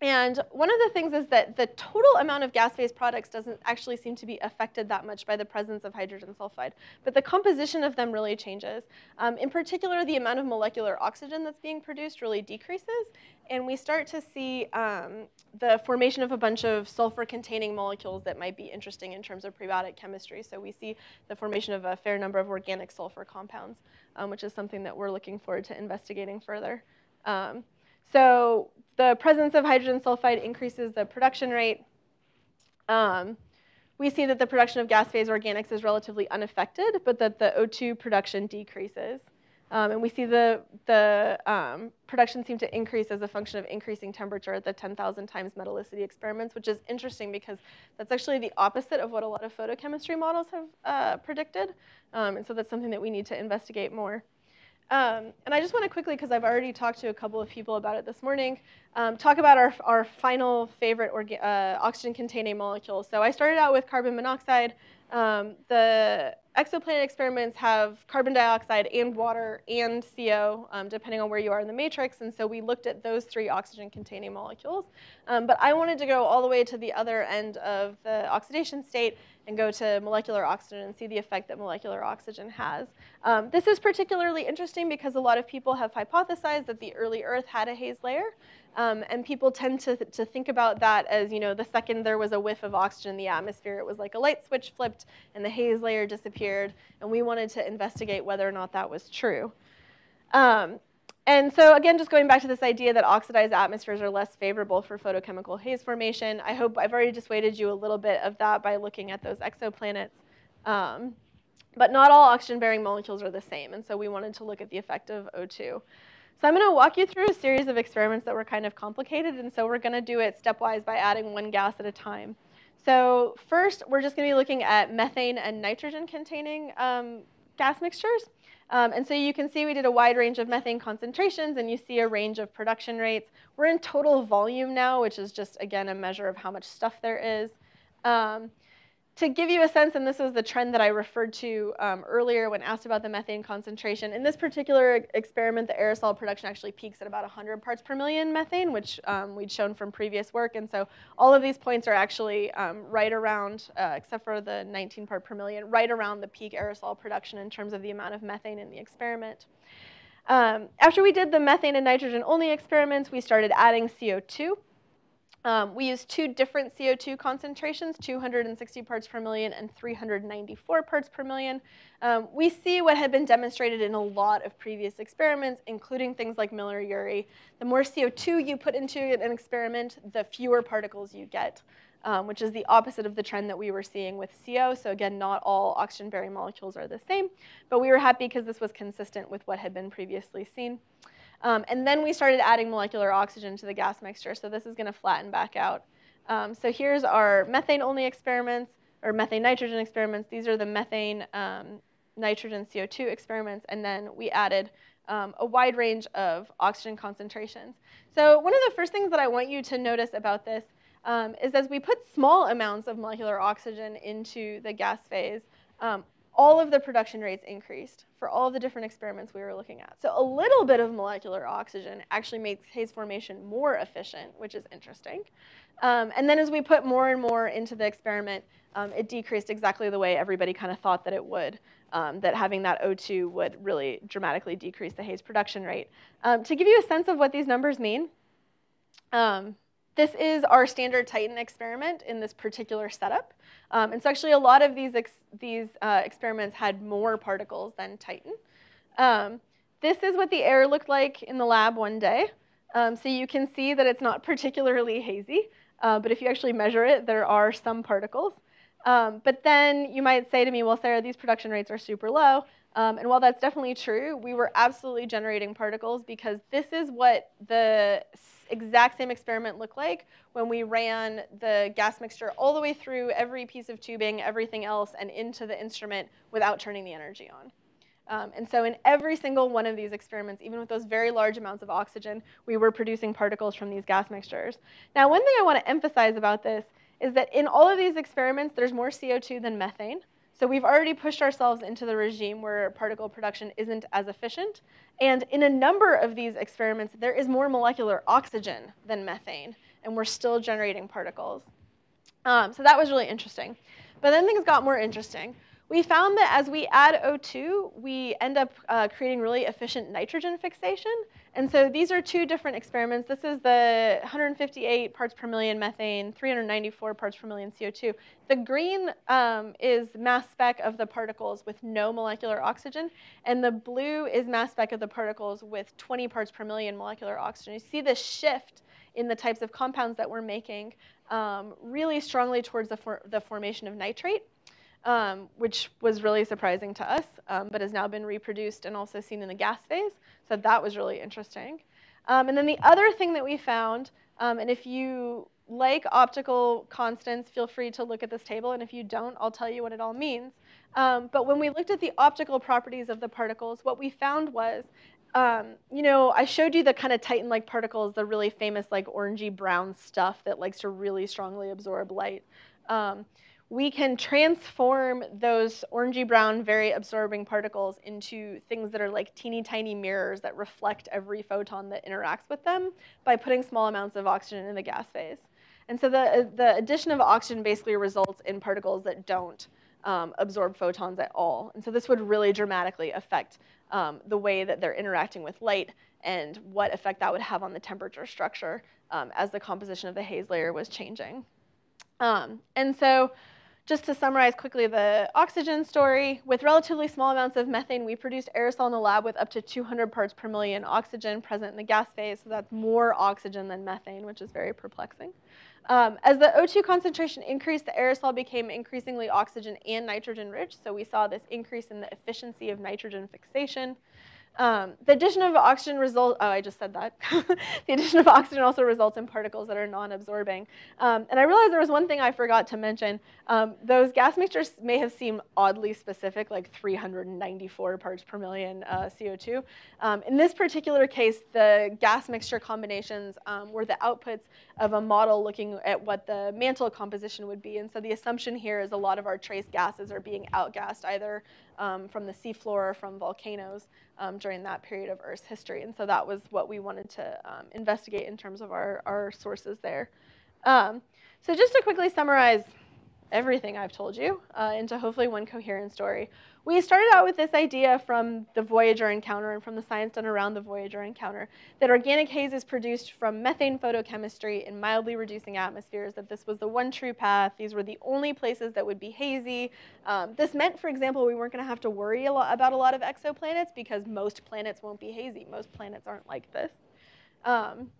S1: And one of the things is that the total amount of gas phase products doesn't actually seem to be affected that much by the presence of hydrogen sulfide, but the composition of them really changes. Um, in particular, the amount of molecular oxygen that's being produced really decreases, and we start to see um, the formation of a bunch of sulfur-containing molecules that might be interesting in terms of prebiotic chemistry. So we see the formation of a fair number of organic sulfur compounds, um, which is something that we're looking forward to investigating further. Um, so the presence of hydrogen sulfide increases the production rate. Um, we see that the production of gas phase organics is relatively unaffected, but that the O2 production decreases. Um, and we see the, the um, production seem to increase as a function of increasing temperature at the 10,000 times metallicity experiments, which is interesting because that's actually the opposite of what a lot of photochemistry models have uh, predicted. Um, and so that's something that we need to investigate more. Um, and I just want to quickly, because I've already talked to a couple of people about it this morning, um, talk about our, our final favorite uh, oxygen-containing molecule. So I started out with carbon monoxide. Um, the exoplanet experiments have carbon dioxide and water and CO, um, depending on where you are in the matrix. And so we looked at those three oxygen-containing molecules. Um, but I wanted to go all the way to the other end of the oxidation state and go to molecular oxygen and see the effect that molecular oxygen has. Um, this is particularly interesting because a lot of people have hypothesized that the early Earth had a haze layer. Um, and people tend to, to think about that as, you know, the second there was a whiff of oxygen in the atmosphere, it was like a light switch flipped and the haze layer disappeared. And we wanted to investigate whether or not that was true. Um, and so again, just going back to this idea that oxidized atmospheres are less favorable for photochemical haze formation, I hope I've already dissuaded you a little bit of that by looking at those exoplanets. Um, but not all oxygen-bearing molecules are the same, and so we wanted to look at the effect of O2. So I'm going to walk you through a series of experiments that were kind of complicated, and so we're going to do it stepwise by adding one gas at a time. So first, we're just going to be looking at methane and nitrogen-containing um, gas mixtures. Um, and so you can see we did a wide range of methane concentrations, and you see a range of production rates. We're in total volume now, which is just, again, a measure of how much stuff there is. Um, to give you a sense, and this was the trend that I referred to um, earlier when asked about the methane concentration, in this particular experiment, the aerosol production actually peaks at about 100 parts per million methane, which um, we'd shown from previous work. And so all of these points are actually um, right around, uh, except for the 19 part per million, right around the peak aerosol production in terms of the amount of methane in the experiment. Um, after we did the methane and nitrogen only experiments, we started adding CO2. Um, we used two different CO2 concentrations, 260 parts per million and 394 parts per million. Um, we see what had been demonstrated in a lot of previous experiments, including things like Miller-Urey. The more CO2 you put into an experiment, the fewer particles you get, um, which is the opposite of the trend that we were seeing with CO. So again, not all oxygen-bearing molecules are the same, but we were happy because this was consistent with what had been previously seen. Um, and then we started adding molecular oxygen to the gas mixture. So this is going to flatten back out. Um, so here's our methane-only experiments, or methane-nitrogen experiments. These are the methane, um, nitrogen, CO2 experiments. And then we added um, a wide range of oxygen concentrations. So one of the first things that I want you to notice about this um, is as we put small amounts of molecular oxygen into the gas phase, um, all of the production rates increased for all of the different experiments we were looking at. So a little bit of molecular oxygen actually makes haze formation more efficient, which is interesting. Um, and then as we put more and more into the experiment, um, it decreased exactly the way everybody kind of thought that it would, um, that having that O2 would really dramatically decrease the haze production rate. Um, to give you a sense of what these numbers mean, um, this is our standard Titan experiment in this particular setup. Um, and so actually a lot of these, ex these uh, experiments had more particles than Titan. Um, this is what the air looked like in the lab one day. Um, so you can see that it's not particularly hazy, uh, but if you actually measure it, there are some particles. Um, but then you might say to me, well, Sarah, these production rates are super low. Um, and while that's definitely true, we were absolutely generating particles because this is what the exact same experiment look like when we ran the gas mixture all the way through every piece of tubing, everything else, and into the instrument without turning the energy on. Um, and so in every single one of these experiments, even with those very large amounts of oxygen, we were producing particles from these gas mixtures. Now, one thing I want to emphasize about this is that in all of these experiments, there's more CO2 than methane. So we've already pushed ourselves into the regime where particle production isn't as efficient. And in a number of these experiments, there is more molecular oxygen than methane, and we're still generating particles. Um, so that was really interesting. But then things got more interesting we found that as we add O2, we end up uh, creating really efficient nitrogen fixation. And so these are two different experiments. This is the 158 parts per million methane, 394 parts per million CO2. The green um, is mass spec of the particles with no molecular oxygen, and the blue is mass spec of the particles with 20 parts per million molecular oxygen. You see the shift in the types of compounds that we're making um, really strongly towards the, for the formation of nitrate um, which was really surprising to us, um, but has now been reproduced and also seen in the gas phase. So that was really interesting. Um, and then the other thing that we found, um, and if you like optical constants, feel free to look at this table, and if you don't, I'll tell you what it all means. Um, but when we looked at the optical properties of the particles, what we found was um, you know, I showed you the kind of Titan-like particles, the really famous like orangey brown stuff that likes to really strongly absorb light. Um, we can transform those orangey brown, very absorbing particles into things that are like teeny tiny mirrors that reflect every photon that interacts with them by putting small amounts of oxygen in the gas phase. And so the, the addition of oxygen basically results in particles that don't um, absorb photons at all. And so this would really dramatically affect um, the way that they're interacting with light and what effect that would have on the temperature structure um, as the composition of the haze layer was changing. Um, and so just to summarize quickly the oxygen story, with relatively small amounts of methane, we produced aerosol in the lab with up to 200 parts per million oxygen present in the gas phase, so that's more oxygen than methane, which is very perplexing. Um, as the O2 concentration increased, the aerosol became increasingly oxygen and nitrogen rich, so we saw this increase in the efficiency of nitrogen fixation. Um, the addition of oxygen result. Oh, I just said that. <laughs> the addition of oxygen also results in particles that are non-absorbing. Um, and I realized there was one thing I forgot to mention. Um, those gas mixtures may have seemed oddly specific, like 394 parts per million uh, CO2. Um, in this particular case, the gas mixture combinations um, were the outputs of a model looking at what the mantle composition would be. And so the assumption here is a lot of our trace gases are being outgassed either um, from the seafloor or from volcanoes um, during that period of Earth's history. And so that was what we wanted to um, investigate in terms of our, our sources there. Um, so just to quickly summarize everything I've told you uh, into hopefully one coherent story. We started out with this idea from the Voyager encounter and from the science done around the Voyager encounter that organic haze is produced from methane photochemistry in mildly reducing atmospheres, that this was the one true path. These were the only places that would be hazy. Um, this meant, for example, we weren't going to have to worry a lot about a lot of exoplanets because most planets won't be hazy. Most planets aren't like this. Um,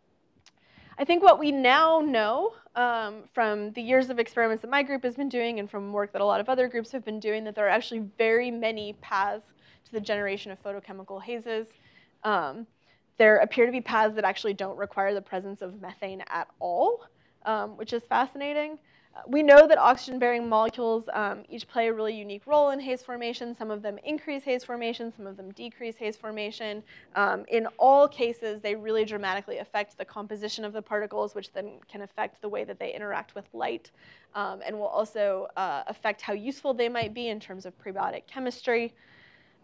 S1: I think what we now know um, from the years of experiments that my group has been doing and from work that a lot of other groups have been doing that there are actually very many paths to the generation of photochemical hazes. Um, there appear to be paths that actually don't require the presence of methane at all, um, which is fascinating we know that oxygen-bearing molecules um, each play a really unique role in haze formation. Some of them increase haze formation, some of them decrease haze formation. Um, in all cases, they really dramatically affect the composition of the particles, which then can affect the way that they interact with light, um, and will also uh, affect how useful they might be in terms of prebiotic chemistry.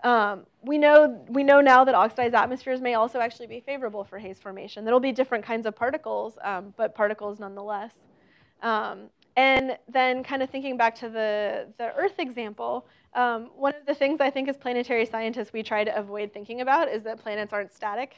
S1: Um, we, know, we know now that oxidized atmospheres may also actually be favorable for haze formation. There'll be different kinds of particles, um, but particles nonetheless. Um, and then kind of thinking back to the, the Earth example, um, one of the things I think as planetary scientists we try to avoid thinking about is that planets aren't static.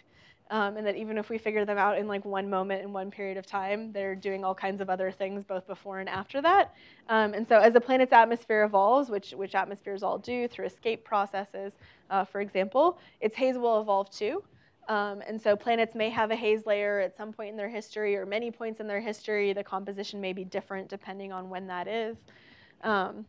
S1: Um, and that even if we figure them out in like one moment in one period of time, they're doing all kinds of other things both before and after that. Um, and so as the planet's atmosphere evolves, which, which atmospheres all do through escape processes, uh, for example, its haze will evolve too. Um, and so planets may have a haze layer at some point in their history or many points in their history. The composition may be different depending on when that is. Um,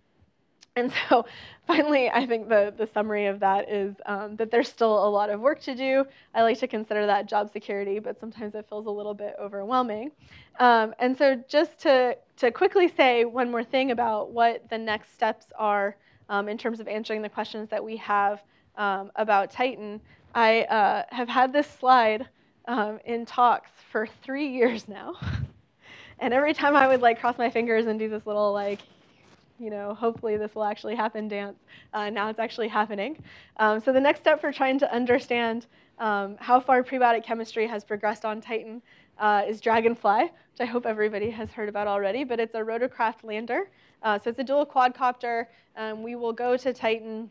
S1: and <laughs> so finally, I think the, the summary of that is um, that there's still a lot of work to do. I like to consider that job security, but sometimes it feels a little bit overwhelming. Um, and so just to, to quickly say one more thing about what the next steps are um, in terms of answering the questions that we have um, about Titan, I uh, have had this slide um, in talks for three <laughs> years now. and every time I would like cross my fingers and do this little like, you know, hopefully this will actually happen dance, uh, now it's actually happening. Um, so the next step for trying to understand um, how far prebiotic chemistry has progressed on Titan uh, is Dragonfly, which I hope everybody has heard about already, but it's a rotorcraft lander. Uh, so it's a dual quadcopter. Um, we will go to Titan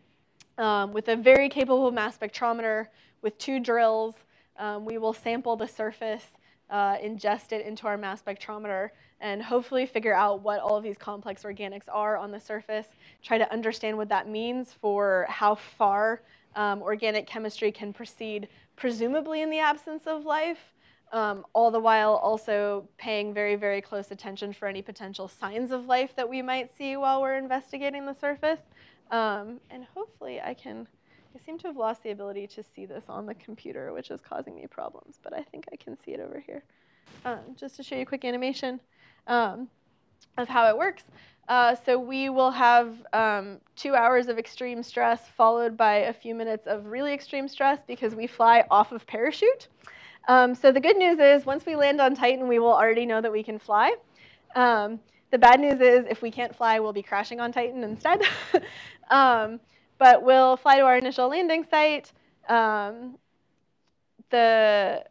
S1: um, with a very capable mass spectrometer with two drills. Um, we will sample the surface, uh, ingest it into our mass spectrometer, and hopefully figure out what all of these complex organics are on the surface, try to understand what that means for how far um, organic chemistry can proceed, presumably in the absence of life, um, all the while also paying very, very close attention for any potential signs of life that we might see while we're investigating the surface. Um, and hopefully I can, I seem to have lost the ability to see this on the computer, which is causing me problems, but I think I can see it over here. Um, just to show you a quick animation um, of how it works. Uh, so we will have um, two hours of extreme stress followed by a few minutes of really extreme stress because we fly off of parachute. Um, so the good news is once we land on Titan, we will already know that we can fly. Um, the bad news is if we can't fly, we'll be crashing on Titan instead. <laughs> um, but we'll fly to our initial landing site. Um, the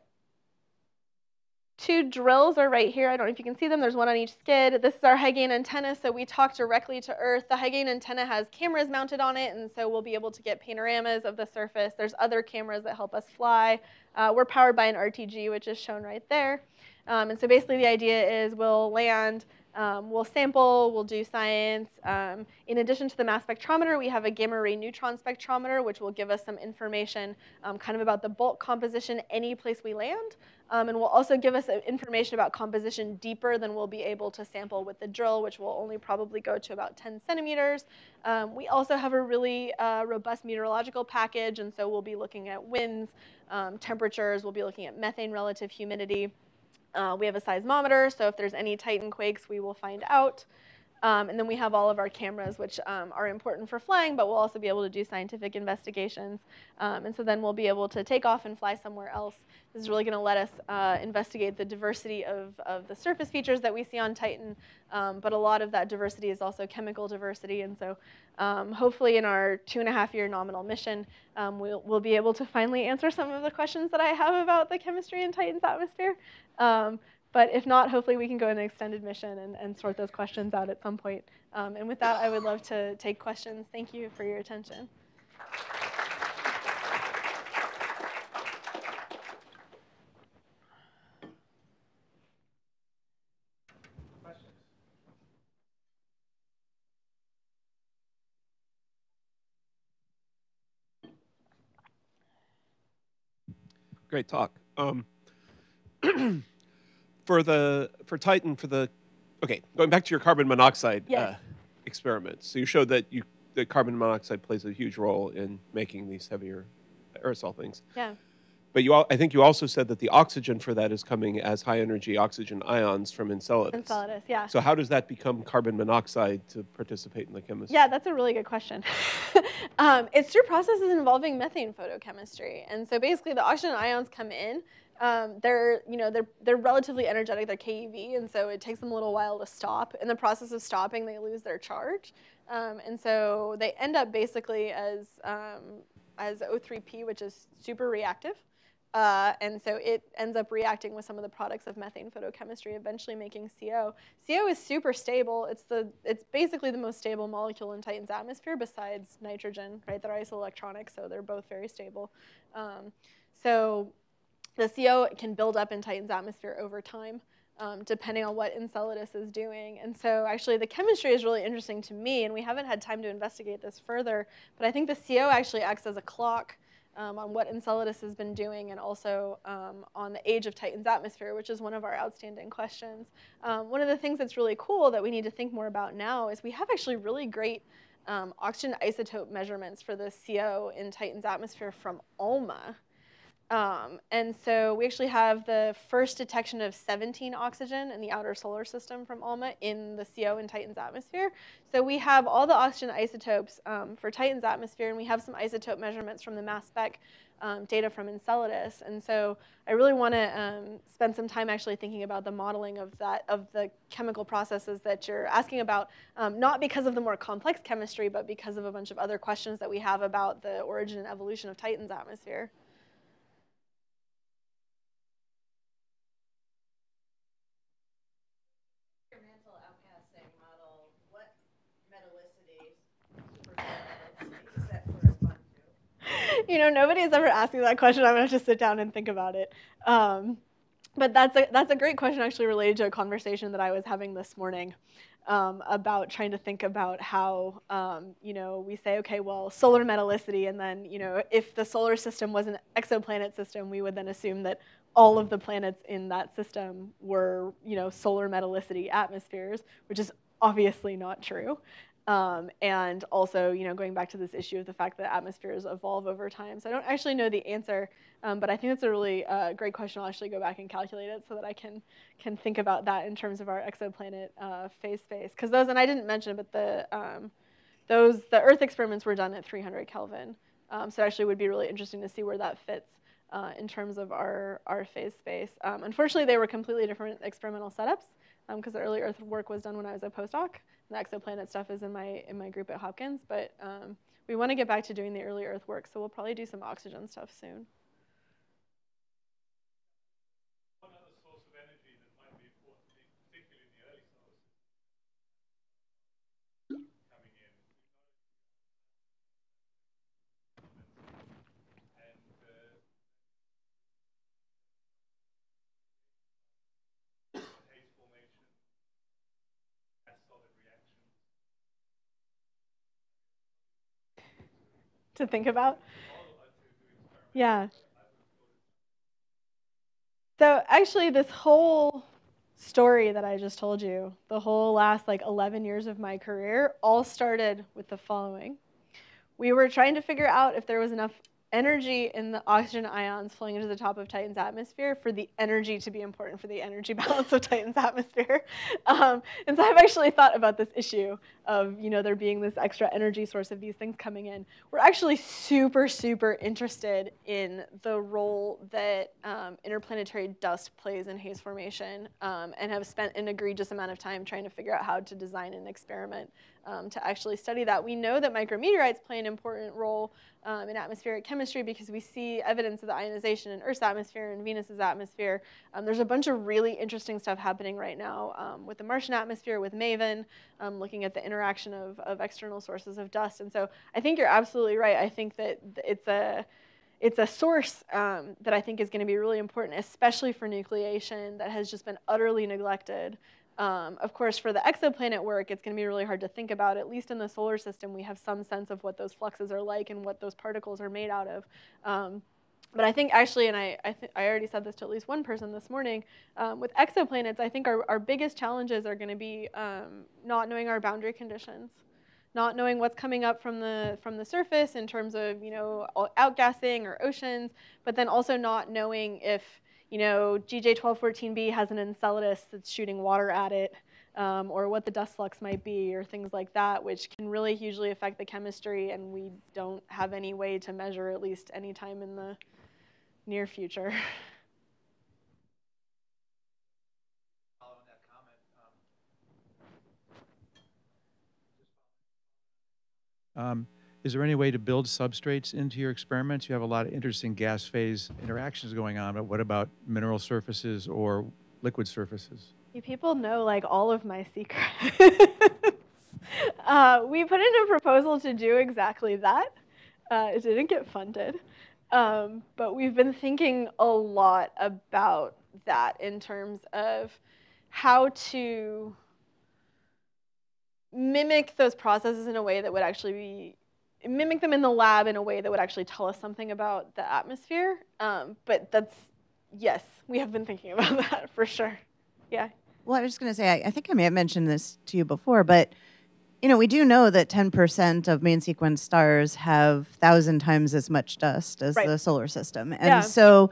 S1: two drills are right here. I don't know if you can see them. There's one on each skid. This is our high gain antenna, so we talk directly to Earth. The high gain antenna has cameras mounted on it, and so we'll be able to get panoramas of the surface. There's other cameras that help us fly. Uh, we're powered by an RTG, which is shown right there. Um, and so basically the idea is we'll land um, we'll sample, we'll do science. Um, in addition to the mass spectrometer, we have a gamma ray neutron spectrometer, which will give us some information um, kind of about the bulk composition any place we land. Um, and will also give us uh, information about composition deeper than we'll be able to sample with the drill, which will only probably go to about 10 centimeters. Um, we also have a really uh, robust meteorological package, and so we'll be looking at winds, um, temperatures, we'll be looking at methane relative humidity. Uh, we have a seismometer, so if there's any Titan quakes, we will find out. Um, and then we have all of our cameras, which um, are important for flying, but we'll also be able to do scientific investigations. Um, and so then we'll be able to take off and fly somewhere else. This is really going to let us uh, investigate the diversity of, of the surface features that we see on Titan, um, but a lot of that diversity is also chemical diversity. And so um, hopefully in our two and a half year nominal mission, um, we'll, we'll be able to finally answer some of the questions that I have about the chemistry in Titan's atmosphere. But if not, hopefully we can go on an extended mission and, and sort those questions out at some point. Um, and with that, I would love to take questions. Thank you for your attention.
S3: Great talk. Um, <clears throat> for the for Titan for the okay going back to your carbon monoxide
S1: Yes.
S3: uh, experiments. So you showed that you that carbon monoxide plays a huge role in making these heavier aerosol things.
S1: Yeah.
S3: But you, al- I think you also said that the oxygen for that is coming as high energy oxygen ions from Enceladus.
S1: Enceladus, yeah.
S3: So how does that become carbon monoxide to participate in the chemistry?
S1: Yeah, that's a really good question. <laughs> um, it's through processes involving methane photochemistry, and so basically the oxygen ions come in. Um, they're you know they're they're relatively energetic. They're KeV, and so it takes them a little while to stop. In the process of stopping, they lose their charge, um, and so they end up basically as um, as O3P, which is super reactive. Uh, and so it ends up reacting with some of the products of methane photochemistry, eventually making CO. CO is super stable. It's the it's basically the most stable molecule in Titan's atmosphere besides nitrogen, right? They're isoelectronic, so they're both very stable. Um, so the CO can build up in Titan's atmosphere over time. Um, depending on what Enceladus is doing. And so actually the chemistry is really interesting to me, and we haven't had time to investigate this further, but I think the CO actually acts as a clock um, on what Enceladus has been doing and also um, on the age of Titan's atmosphere, which is one of our outstanding questions. Um, one of the things that's really cool that we need to think more about now is we have actually really great um, oxygen isotope measurements for the CO in Titan's atmosphere from ALMA. Um, and so we actually have the first detection of 17 oxygen in the outer solar system from ALMA in the CO in Titan's atmosphere. So we have all the oxygen isotopes um, for Titan's atmosphere, and we have some isotope measurements from the mass spec um, data from Enceladus. And so I really want to um, spend some time actually thinking about the modeling of that, of the chemical processes that you're asking about, um, not because of the more complex chemistry, but because of a bunch of other questions that we have about the origin and evolution of Titan's atmosphere.
S4: Your mantle outgassing model, what metallicity, supermetallicity does that correspond to?
S1: You know, nobody has ever asked me that question. I'm gonna have to sit down and think about it. Um, but that's a that's a great question, actually related to a conversation that I was having this morning um, about trying to think about how um, you know we say, okay, well, solar metallicity, and then you know if the solar system was an exoplanet system, we would then assume that all of the planets in that system were you know solar metallicity atmospheres, which is obviously not true. Um, and also, you know, going back to this issue of the fact that atmospheres evolve over time. So I don't actually know the answer, um, but I think that's a really uh, great question. I'll actually go back and calculate it so that I can can think about that in terms of our exoplanet uh, phase space. Because those, and I didn't mention, it, but the um, those the Earth experiments were done at 300 Kelvin. Um, so it actually would be really interesting to see where that fits. Uh, in terms of our, our phase space. Um, unfortunately, they were completely different experimental setups because the early Earth work was done when I was a postdoc. And the exoplanet stuff is in my in my group at Hopkins, but um, we want to get back to doing the early Earth work, so we'll probably do some oxygen stuff soon.
S5: One other source of energy that might be important, particularly in the early solar system, coming in. And uh, haze formation, gas solid reaction.
S1: To think about. Yeah. So actually, this whole story that I just told you, the whole last like 11 years of my career, all started with the following. We were trying to figure out if there was enough energy in the oxygen ions flowing into the top of Titan's atmosphere for the energy to be important for the energy <laughs> balance of Titan's atmosphere. Um, and so I've actually thought about this issue of you know there being this extra energy source of these things coming in. We're actually super super interested in the role that um, interplanetary dust plays in haze formation, um, and have spent an egregious amount of time trying to figure out how to design an experiment um, to actually study that. We know that micrometeorites play an important role um, in atmospheric chemistry because we see evidence of the ionization in Earth's atmosphere and Venus's atmosphere. Um, there's a bunch of really interesting stuff happening right now um, with the Martian atmosphere, with MAVEN, um, looking at the interaction of, of external sources of dust. And so I think you're absolutely right. I think that it's a it's a source um, that I think is going to be really important, especially for nucleation that has just been utterly neglected. Um, of course, for the exoplanet work, it's going to be really hard to think about. At least in the solar system, we have some sense of what those fluxes are like and what those particles are made out of. Um, but I think actually, and I, I, I, already said this to at least one person this morning, um, with exoplanets, I think our, our biggest challenges are going to be um, not knowing our boundary conditions, not knowing what's coming up from the, from the surface in terms of you know outgassing or oceans, but then also not knowing if you know, GJ1214b has an Enceladus that's shooting water at it, um, or what the dust flux might be, or things like that, which can really hugely affect the chemistry, and we don't have any way to measure at least any time in the near future. <laughs>
S2: Um, is there any way to build substrates into your experiments? You have a lot of interesting gas phase interactions going on, but what about mineral surfaces or liquid surfaces?
S1: You people know like all of my secrets. <laughs> uh, we put in a proposal to do exactly that. Uh, it didn't get funded. Um, but we've been thinking a lot about that in terms of how to mimic those processes in a way that would actually be mimic them in the lab in a way that would actually tell us something about the atmosphere. Um, but that's, yes, we have been thinking <laughs> about that for sure. Yeah.
S6: Well, I was just going to say, I, I, think I may have mentioned this to you before, but you know, we do know that 10% of main sequence stars have thousand times as much dust as right. the solar system, and yeah. so,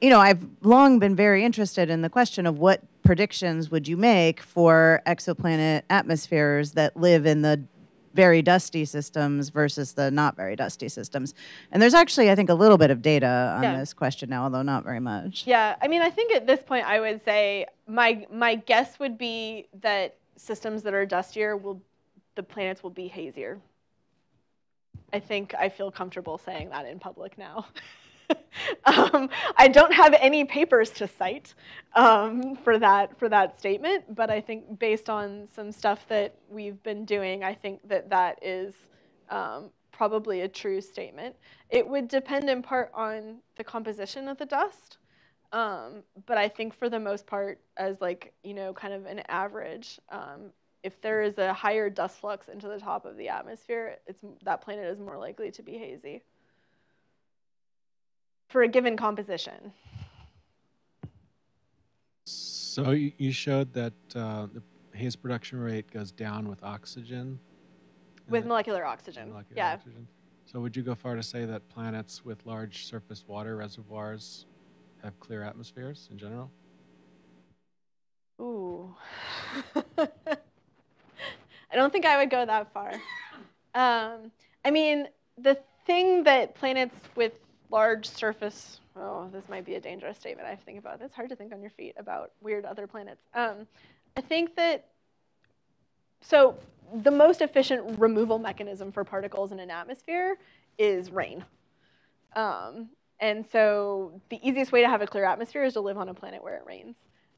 S6: you know, I've long been very interested in the question of what predictions would you make for exoplanet atmospheres that live in the very dusty systems versus the not very dusty systems. And there's actually, I think, a little bit of data on yeah. this question now, although not very much.
S1: Yeah, I mean, I think at this point, I would say my my guess would be that systems that are dustier will, the planets will be hazier. I think I feel comfortable saying that in public now. <laughs> <laughs> um, I don't have any papers to cite um, for that for that statement, but I think based on some stuff that we've been doing, I think that that is um, probably a true statement. It would depend in part on the composition of the dust, um, but I think for the most part, as like you know, kind of an average, um, if there is a higher dust flux into the top of the atmosphere, it's that planet is more likely to be hazy for a given composition.
S7: So you showed that uh, the haze production rate goes down with oxygen?
S1: With molecular oxygen,
S7: molecular
S1: yeah.
S7: Oxygen. So would you go far to say that planets with large surface water reservoirs have clear atmospheres in general?
S1: Ooh. <laughs> I don't think I would go that far. <laughs> Um, I mean, the thing that planets with large surface, oh, this might be a dangerous statement I have to think about. It. It's hard to think on your feet about weird other planets. Um, I think that, so the most efficient removal mechanism for particles in an atmosphere is rain. Um, and so the easiest way to have a clear atmosphere is to live on a planet where it rains.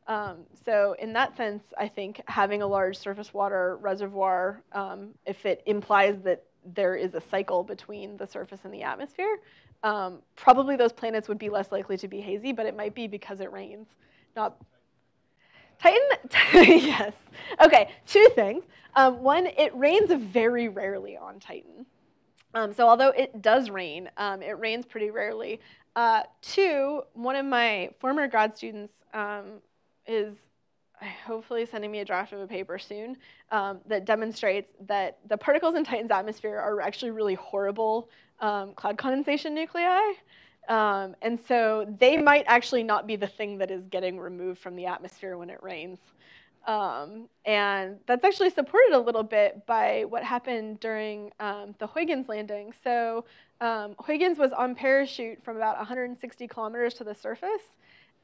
S1: Um, so in that sense, I think having a large surface water reservoir, um, if it implies that there is a cycle between the surface and the atmosphere, um, probably those planets would be less likely to be hazy, but it might be because it rains. Not Titan, <laughs> yes. Okay, two things. Um, one, it rains very rarely on Titan. Um, so although it does rain, um, it rains pretty rarely. Uh, two, one of my former grad students um, is hopefully sending me a draft of a paper soon um, that demonstrates that the particles in Titan's atmosphere are actually really horrible um, cloud condensation nuclei. Um, and so they might actually not be the thing that is getting removed from the atmosphere when it rains. Um, and that's actually supported a little bit by what happened during um, the Huygens landing. So um, Huygens was on parachute from about 160 kilometers to the surface.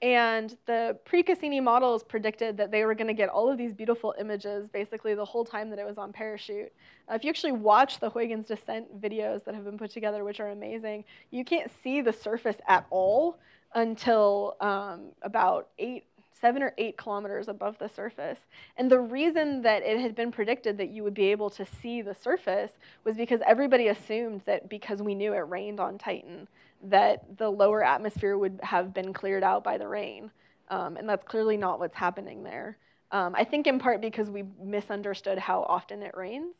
S1: And the pre-Cassini models predicted that they were going to get all of these beautiful images basically the whole time that it was on parachute. Uh, if you actually watch the Huygens descent videos that have been put together, which are amazing, you can't see the surface at all until um, about eight seven or eight kilometers above the surface. And the reason that it had been predicted that you would be able to see the surface was because everybody assumed that because we knew it rained on Titan, that the lower atmosphere would have been cleared out by the rain. Um, and that's clearly not what's happening there. Um, I think in part because we misunderstood how often it rains,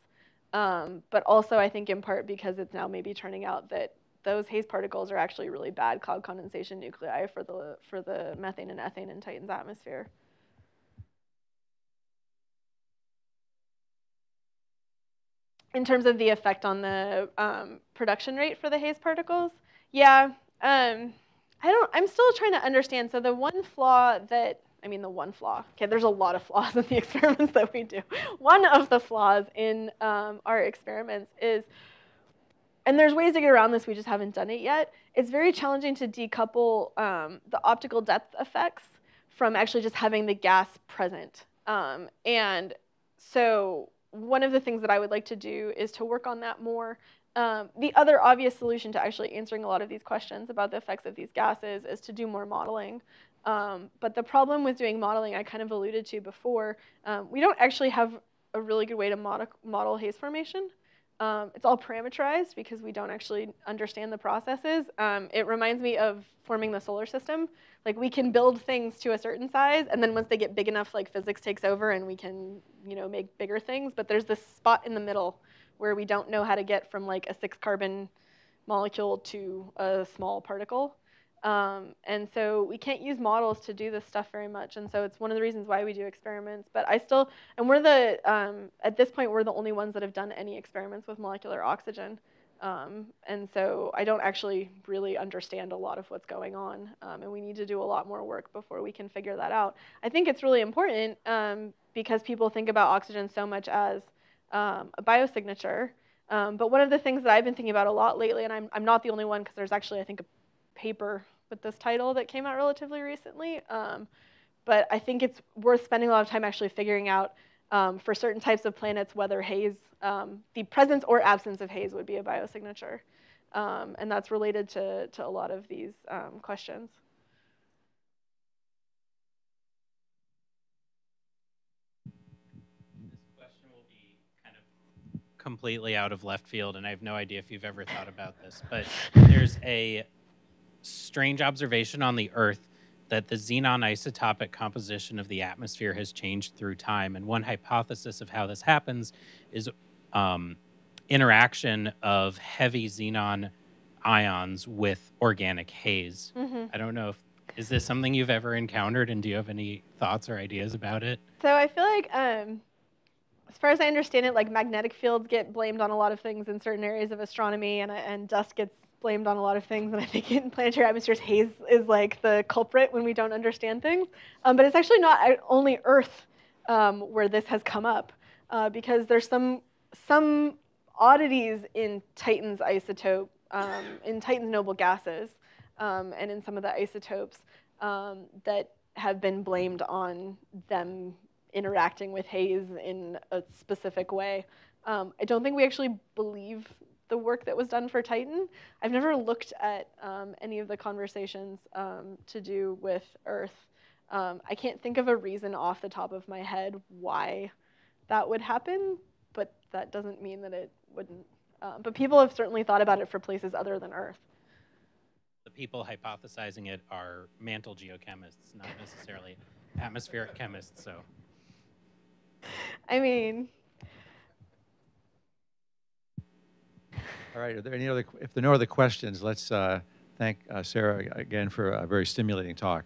S1: um, but also I think in part because it's now maybe turning out that those haze particles are actually really bad cloud condensation nuclei for the, for the methane and ethane in Titan's atmosphere. In terms of the effect on the um, production rate for the haze particles, yeah, um, I don't, I'm still trying to understand. So the one flaw that, I mean the one flaw, okay, there's a lot of flaws <laughs> in the experiments that we do. One of the flaws in um, our experiments is and there's ways to get around this, we just haven't done it yet. It's very challenging to decouple um, the optical depth effects from actually just having the gas present. Um, and so one of the things that I would like to do is to work on that more. Um, the other obvious solution to actually answering a lot of these questions about the effects of these gases is to do more modeling. Um, but the problem with doing modeling, I kind of alluded to before, um, we don't actually have a really good way to mod model haze formation. Um, it's all parameterized because we don't actually understand the processes. Um, it reminds me of forming the solar system. Like we can build things to a certain size, and then once they get big enough, like physics takes over, and we can, you know, make bigger things. But there's this spot in the middle where we don't know how to get from like a six carbon molecule to a small particle. Um, and so we can't use models to do this stuff very much. And so it's one of the reasons why we do experiments. But I still, and we're the, um, at this point, we're the only ones that have done any experiments with molecular oxygen. Um, and so I don't actually really understand a lot of what's going on. Um, and we need to do a lot more work before we can figure that out. I think it's really important um, because people think about oxygen so much as um, a biosignature. but one of the things that I've been thinking about a lot lately, and I'm, I'm not the only one because there's actually, I think, a paper with this title that came out relatively recently. Um, but I think it's worth spending a lot of time actually figuring out um, for certain types of planets whether haze, um, the presence or absence of haze would be a biosignature. Um, and that's related to, to a lot of these um, questions.
S8: completely out of left field, and I have no idea if you've ever thought about this, but there's a strange observation on the Earth that the xenon isotopic composition of the atmosphere has changed through time. And one hypothesis of how this happens is um, interaction of heavy xenon ions with organic haze. Mm-hmm. I don't know if is this something you've ever encountered, and do you have any thoughts or ideas about it?
S1: So I feel like, um, as far as I understand it, like magnetic fields get blamed on a lot of things in certain areas of astronomy, and and dust gets blamed on a lot of things, and I think in planetary atmospheres, haze is like the culprit when we don't understand things. Um, but it's actually not only Earth um, where this has come up, uh, because there's some some oddities in Titan's isotope, um, in Titan's noble gases, um, and in some of the isotopes um, that have been blamed on them interacting with haze in a specific way. Um, I don't think we actually believe the work that was done for Titan. I've never looked at um, any of the conversations um, to do with Earth. Um, I can't think of a reason off the top of my head why that would happen, but that doesn't mean that it wouldn't. Uh, but people have certainly thought about it for places other than Earth.
S8: The people hypothesizing it are mantle geochemists, not necessarily atmospheric chemists. So,
S1: I mean,
S2: All right, are there any other, if there are no other questions, let's uh, thank uh, Sarah again for a very stimulating talk.